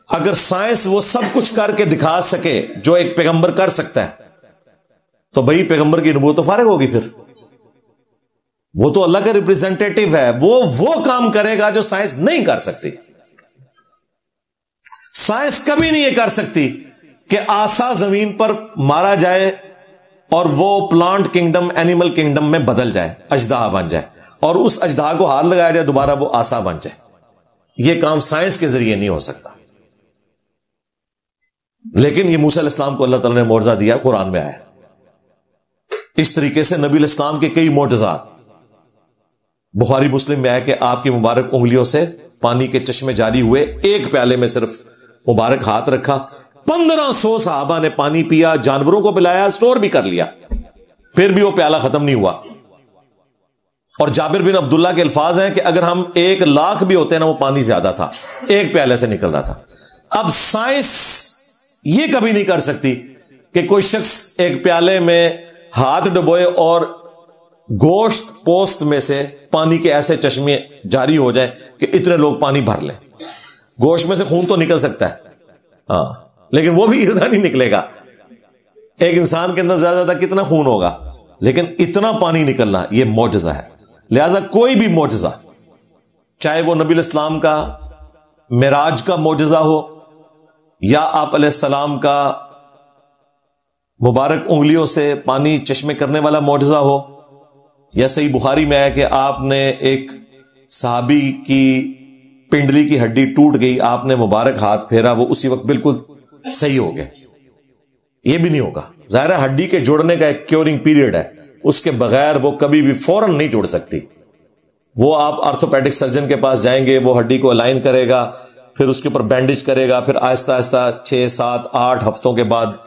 [SPEAKER 4] अगर साइंस वो सब कुछ करके दिखा सके, जो एक पैगंबर कर सकता है तो भाई पैगंबर की नबूत तो फारग होगी फिर। वो तो अल्लाह का रिप्रेजेंटेटिव है। वो वो काम करेगा जो साइंस नहीं कर सकती। साइंस कभी नहीं ये कर सकती कि आसा ज़मीन पर मारा जाए और वो प्लांट किंगडम, एनिमल किंगडम में बदल जाए अजदा बन जाए। और उस अजदा को हाथ लगाया जाए, दोबारा वो आसा बन जाए। ये काम साइंस के ज़रिए नहीं हो सकता। लेकिन ये मूसा इस्लाम को अल्लाह तला ने मुआवजा दिया, कुरान में आया। इस तरीके से नबी इस्लाम के कई मोटजात बुखारी मुस्लिम में आया कि आपकी मुबारक उंगलियों से पानी के चश्मे जारी हुए, एक प्याले में सिर्फ़ मुबारक हाथ रखा। पंद्रह सौ साहबा ने पानी पिया, जानवरों को पिलाया, स्टोर भी कर लिया। फिर भी वो प्याला खत्म नहीं हुआ। और जाबिर बिन अब्दुल्ला के अल्फाज हैं कि अगर हम एक लाख भी होते हैं ना, वो पानी ज़्यादा था। एक प्याले से निकल रहा था। अब साइंस ये कभी नहीं कर सकती कि कोई शख्स एक प्याले में हाथ डुबोए और गोश्त पोस्त में से पानी के ऐसे चश्मे जारी हो जाए कि इतने लोग पानी भर लें। गोश्त में से खून तो निकल सकता है। हाँ लेकिन वो भी इतना नहीं निकलेगा। एक इंसान के अंदर ज़्यादा ज़्यादा कितना खून होगा? लेकिन इतना पानी निकलना यह मोजा है। लिहाजा कोई भी मोजा चाहे वो नबी इस्लाम का, मिराज का मोजा हो, या आप सलाम का मुबारक उंगलियों से पानी चश्मे करने वाला मोजा हो, या सही बुखारी में आया कि आपने एक साहबी की पिंडली की हड्डी टूट गई, आपने मुबारक हाथ फेरा, वो उसी वक्त बिल्कुल सही हो गया। ये भी नहीं होगा। ज़ाहिर हड्डी के जोड़ने का एक क्योरिंग पीरियड है। उसके बगैर वो कभी भी फ़ौरन नहीं जोड़ सकती। वो आप आर्थोपैडिक सर्जन के पास जाएँगे, वो हड्डी को अलाइन करेगा, फिर उसके ऊपर बैंडेज करेगा, फिर आहिस्ता आहिस्ता छह, सात, आठ हफ्तों के बाद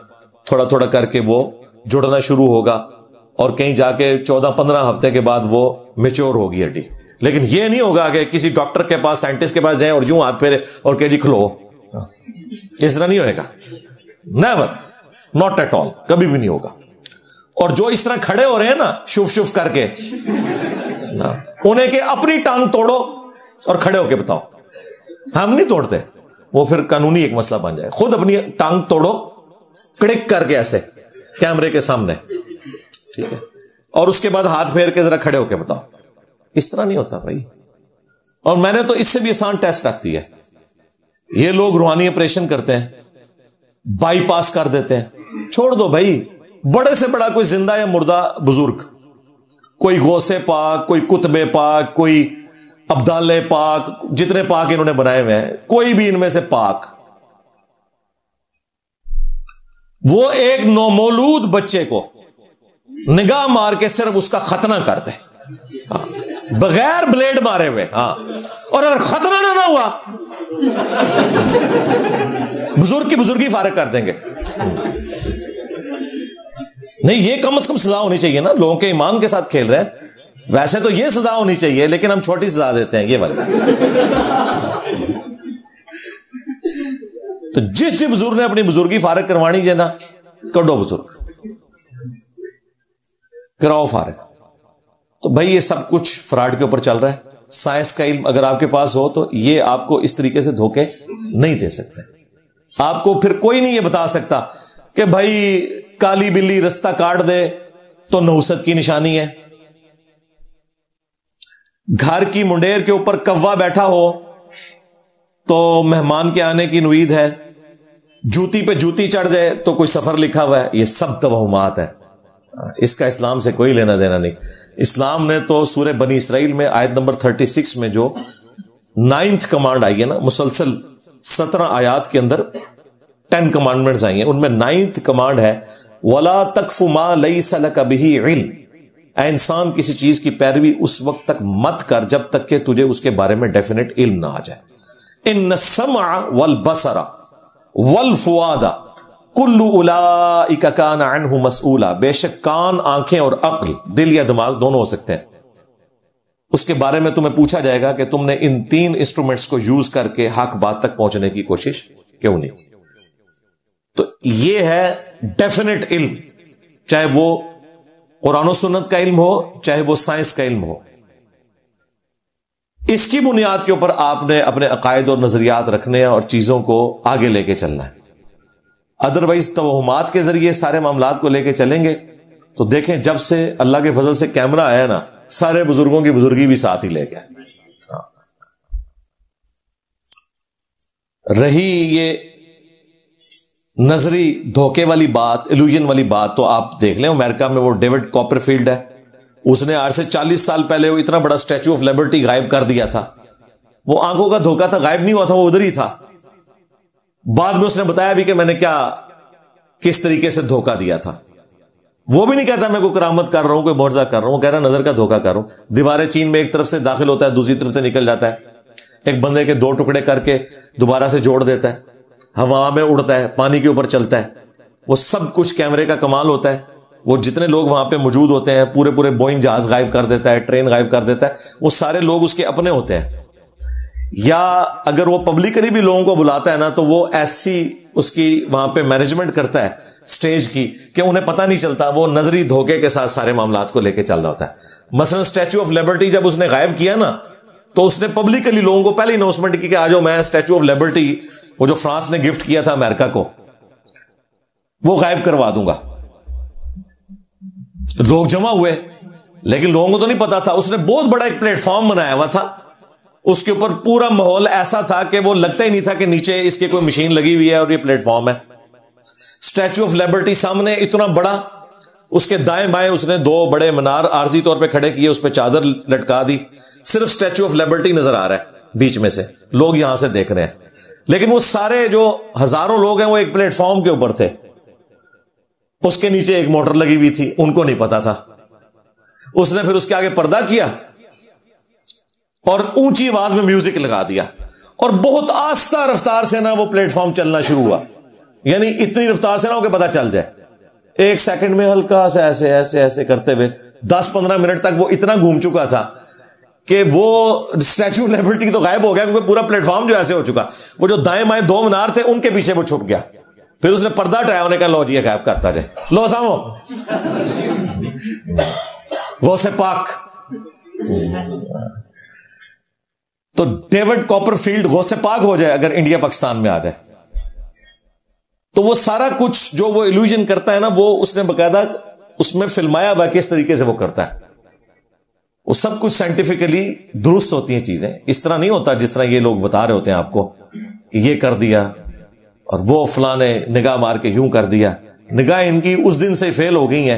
[SPEAKER 4] थोड़ा थोड़ा करके वो जुड़ना शुरू होगा और कहीं जाके चौदह, पंद्रह हफ़्ते के बाद वो मेच्योर होगी हड्डी। लेकिन ये नहीं होगा कि किसी डॉक्टर के पास साइंटिस्ट के पास जाए और यूँ हाथ फेरे और कह, जी, खलो। इस तरह नहीं नेवर नॉट एट ऑल कभी भी नहीं होगा। और जो इस तरह खड़े हो रहे हैं ना, शुभ शुभ करके उन्हें के अपनी टांग तोड़ो और खड़े होके बताओ। हम नहीं तोड़ते। वो फिर कानूनी एक मसला बन जाए। खुद अपनी टांग तोड़ो, क्लिक करके ऐसे, कैमरे के सामने। ठीक है? और उसके बाद हाथ फेर के जरा खड़े होके बताओ। इस तरह नहीं होता भाई। और मैंने तो इससे भी आसान टेस्ट रखती है। ये लोग रूहानी ऑपरेशन करते हैं, बाईपास कर देते हैं। छोड़ दो भाई। बड़े से बड़ा कोई ज़िंदा या मुर्दा बुज़ुर्ग कोई गौसे पाक कोई कुतबे पाक कोई अब्दाले पाक जितने पाक इन्होंने बनाए हुए हैं कोई भी इनमें से पाक। वो एक नौमौलूद बच्चे को निगाह मार के सिर्फ़ उसका खतना कर दे हाँ, बगैर ब्लेड मारे हुए हाँ। और अगर खतना ना, ना हुआ बुज़ुर्ग की बुजुर्गी फारग कर देंगे। नहीं, ये कम से कम सजा होनी चाहिए ना। लोगों के ईमान के साथ खेल रहे हैं। वैसे तो ये सजा होनी चाहिए, लेकिन हम छोटी सजा देते हैं, ये वाले तो जिस जिस बुज़ुर्ग ने अपनी बुजुर्गी फारग करवानी है ना करो बुज़ुर्ग। कराओ फारग। तो भाई, ये सब कुछ फ्रॉड के ऊपर चल रहा है। साइंस का इल्म अगर आपके पास हो तो ये आपको इस तरीके से धोखे नहीं दे सकते। आपको फिर कोई नहीं ये बता सकता कि भाई काली बिल्ली रास्ता काट दे तो नहुसत की निशानी है। घर की मुंडेर के ऊपर कव्वा बैठा हो तो मेहमान के आने की उम्मीद है। जूती पे जूती चढ़ जाए तो कोई सफ़र लिखा हुआ है, ये सब तवहमात है। इसका इस्लाम से कोई लेना देना नहीं। इस्लाम ने तो सूर्य बनी इसराइल में आयत नंबर 36 में जो नाइन्थ कमांड आई है ना, मुसलसल सत्रह आयात के अंदर टेन कमांडमेंट्स आई हैं। उनमें नाइन्थ कमांड है वला तकफुमा लई सल कभी इल्म। इंसान किसी चीज़ की पैरवी उस वक्त तक मत कर जब तक कि तुझे उसके बारे में डेफिनेट इल्म ना आ जाए। इन समा वल बसरा वल फुआदा कुल्लू उला कान अनहु मसूला बेशक कान, आँखें और अक्ल, दिल या दिमाग दोनों हो सकते हैं। उसके बारे में तुम्हें पूछा जाएगा कि तुमने इन तीन इंस्ट्रूमेंट्स को यूज़ करके हक बात तक पहुँचने की कोशिश क्यों नहीं? तो यह है डेफिनेट इल्म, चाहे वो कुरान सुन्नत का इल्म हो, चाहे वो साइंस का इल्म हो। इसकी बुनियाद के ऊपर आपने अपने अकायद और नजरियात रखने हैं और चीज़ों को आगे लेके चलना है। अदरवाइज़ तोहमात के ज़रिए सारे मामला को लेके चलेंगे। तो देखें, जब से अल्लाह के फजल से कैमरा आया ना, सारे बुज़ुर्गों की बुजुर्गी भी साथ ही ले गया हाँ। रही ये नजरी धोखे वाली बात इल्यूजन वाली बात तो आप देख लें, अमेरिका में वो डेविड कॉपरफील्ड है। उसने आज से 40 साल पहले वो इतना बड़ा स्टैचू ऑफ़ लिबर्टी गायब कर दिया था। वो आँखों का धोखा था, गायब नहीं हुआ था, वो उधर ही था। बाद में उसने बताया भी कि मैंने क्या, किस तरीके से धोखा दिया था। वो भी नहीं कहता, मैं कोई करामत कर रहा हूँ, कोई मुआवजा कर रहा हूँ। कह रहा नज़र का धोखा कर। रहा हूँ दीवारें चीन में एक तरफ़ से दाखिल होता है, दूसरी तरफ़ से निकल जाता है। एक बंदे के दो टुकड़े करके दोबारा से जोड़ देता है। हवा में उड़ता है, पानी के ऊपर चलता है। वो सब कुछ कैमरे का कमाल होता है। वो जितने लोग वहाँ पे मौजूद होते हैं पूरे पूरे बोइंग जहाज़ गायब कर देता है ट्रेन गायब कर देता है, वो सारे लोग उसके अपने होते हैं। या अगर वो पब्लिकली भी लोगों को बुलाता है ना तो वो ऐसी उसकी वहाँ पे मैनेजमेंट करता है स्टेज की, कि उन्हें पता नहीं चलता, वो नजरी धोखे के साथ सारे मामला को लेकर चल रहा होता है। मसलन स्टैचू ऑफ़ लिबर्टी जब उसने गायब किया ना तो उसने पब्लिकली लोगों को पहले अनाउंसमेंट की कि आज मैं स्टैचू ऑफ़ लिबर्टी वो जो फ्रांस ने गिफ्ट किया था अमेरिका को, वो गायब करवा दूँगा। लोग जमा हुए, लेकिन लोगों को तो नहीं पता था। उसने बहुत बड़ा एक प्लेटफॉर्म बनाया हुआ था। उसके ऊपर पूरा माहौल ऐसा था कि वो लगता ही नहीं था कि नीचे इसकी कोई मशीन लगी हुई है और ये प्लेटफॉर्म है। स्टैचू ऑफ़ लिबर्टी सामने इतना बड़ा, उसके दाएँ बाएँ उसने दो बड़े मीनार आरजी तौर पे खड़े किए, उस पर चादर लटका दी। सिर्फ़ स्टैचू ऑफ़ लिबर्टी नज़र आ रहा है, बीच में से। लोग यहाँ से देख रहे हैं। लेकिन वो सारे जो हज़ारों लोग हैं, वो एक प्लेटफॉर्म के ऊपर थे। उसके नीचे एक मोटर लगी हुई थी, उनको नहीं पता था। उसने फिर उसके आगे पर्दा किया और ऊँची आवाज़ में म्यूज़िक लगा दिया। और बहुत आस्ता रफ्तार से ना वो प्लेटफॉर्म चलना शुरू हुआ। यानी इतनी रफ्तार से ना हो पता चल जाए। एक सेकंड में हल्का से ऐसे ऐसे ऐसे करते हुए दस पंद्रह मिनट तक वो इतना घूम चुका था कि वो स्टैचू लिबर्टी तो गायब हो गया, क्योंकि पूरा प्लेटफॉर्म जो ऐसे हो चुका। वो जो दाएँ बाएँ दो मीनार थे, उनके पीछे वो छुप गया। फिर उसने पर्दा हटाया उन्हें कहा, लो जी गायब करता जाए। लो, सामो। वो से पाक। तो डेविड कॉपरफील्ड गौ से पाक हो जाए, अगर इंडिया पाकिस्तान में आ जाए। तो वो सारा कुछ जो वो इल्यूजन करता है ना, वो उसने बकायदा उसमें फिल्माया हुआ किस तरीके से वो करता है। वो सब कुछ साइंटिफिकली दुरुस्त होती हैं चीज़ें। इस तरह नहीं होता जिस तरह ये लोग बता रहे होते हैं आपको कि ये कर दिया और वो फलाने निगाह मार के यूँ कर दिया। निगाह इनकी उस दिन से फेल हो गई है,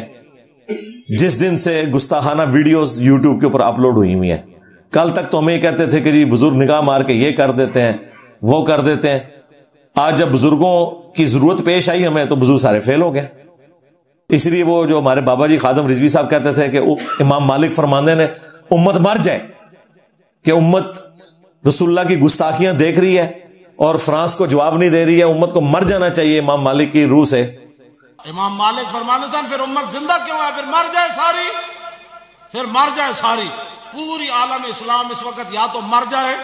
[SPEAKER 4] जिस दिन से गुस्ताखाना वीडियोस यूट्यूब के ऊपर अपलोड हुई हुई है। कल तक तो हमें कहते थे कि जी, बुज़ुर्ग निगाह मार के ये कर देते हैं, वो कर देते हैं। आज जब बुज़ुर्गों की ज़रूरत पेश आई हमें तो बुज़ुर्ग सारे फेल हो गए। इसलिए वो जो हमारे बाबा जी खादम रिजवी साहब कहते थे कि इमाम मालिक फरमाने ने उम्मत मर जाए, कि उम्मत रसुल्ला की गुस्ताखियाँ देख रही है और फ्रांस को जवाब नहीं दे रही है, उम्मत को मर जाना चाहिए, इमाम मालिक की रूह से।
[SPEAKER 9] इमाम मालिक फरमाने सन फिर उम्मत ज़िंदा क्यों है? फिर मर जाए सारी, फिर मर जाए सारी। पूरी आलम इस्लाम इस वक्त या तो मर जाए,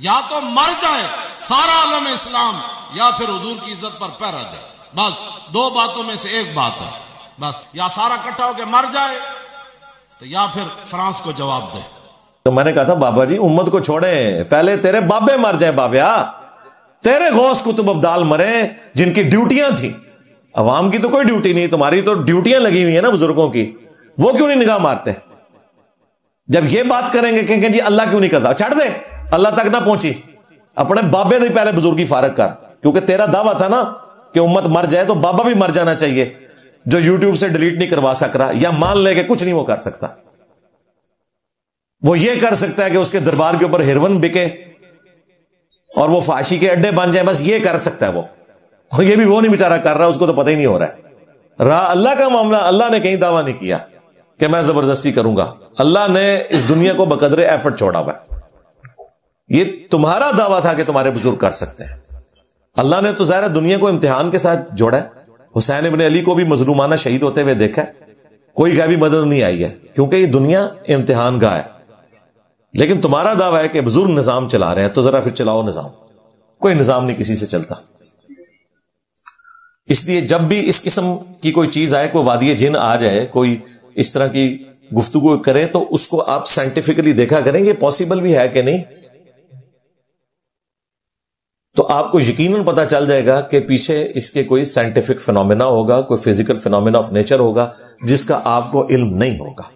[SPEAKER 9] या तो मर जाए, सारा आलम इस्लाम, या फिर हजूर की इज़्ज़त पर पैरा दे। बस, दो बातों में से एक बात है। बस, या सारा इकट्ठा होकर मर जाए तो या फिर फ्रांस को जवाब दे।
[SPEAKER 4] तो मैंने कहा था, बाबा जी, उम्मत को छोड़े। पहले तेरे बाबे मर जाए बाबया तेरे गौस कुतुब अब्दाल मरे, जिनकी ड्यूटियाँ थी। अवाम की तो कोई ड्यूटी नहीं, तुम्हारी तो ड्यूटियाँ लगी हुई है ना बुज़ुर्गों की। वो क्यों नहीं निगाह मारते? जब ये बात करेंगे, कहेंगे, जी, अल्लाह क्यों नहीं करता? छड़ दे, अल्लाह तक ना पहुँची। अपने बाबे ने पहले बुजुर्गी फारक कर, क्योंकि तेरा दावा था ना कि उम्मत मर जाए तो बाबा भी मर जाना चाहिए, जो यूट्यूब से डिलीट नहीं करवा सक रहा या मान ले कि कुछ नहीं वो कर सकता। वो ये कर सकता है कि उसके दरबार के ऊपर हिरवन बिके और वो फाशी के अड्डे बन जाए, बस ये कर सकता है वो। और ये भी वो नहीं बेचारा कर रहा, उसको तो पता ही नहीं हो रहा है। रहा अल्लाह का मामला, अल्लाह ने कहीं दावा नहीं किया कि मैं ज़बरदस्ती करूँगा। अल्लाह ने इस दुनिया को बकदरे एफर्ट छोड़ा हुआ ये तुम्हारा दावा था कि तुम्हारे बुज़ुर्ग कर सकते हैं। अल्लाह ने तो ज़ाहिर दुनिया को इम्तिहान के साथ जोड़ा है। हुसैन इबन अली को भी मजलूमाना शहीद होते हुए देखा है। कोई गैबी मदद नहीं आई है, क्योंकि ये दुनिया इम्तिहान का है। लेकिन तुम्हारा दावा है कि बुज़ुर्ग निज़ाम चला रहे हैं तो जरा फिर चलाओ निज़ाम। कोई निज़ाम नहीं किसी से चलता। इसलिए जब भी इस किस्म की कोई चीज़ आए, कोई वादी जिन आ जाए, कोई इस तरह की गुफ्तु करे तो उसको आप साइंटिफिकली देखा करेंगे पॉसिबल भी है कि नहीं। तो आपको यकीनन पता चल जाएगा कि पीछे इसके कोई साइंटिफिक फिनोमिना होगा, कोई फ़िज़िकल फिनोमिना ऑफ़ नेचर होगा, जिसका आपको इल्म नहीं होगा।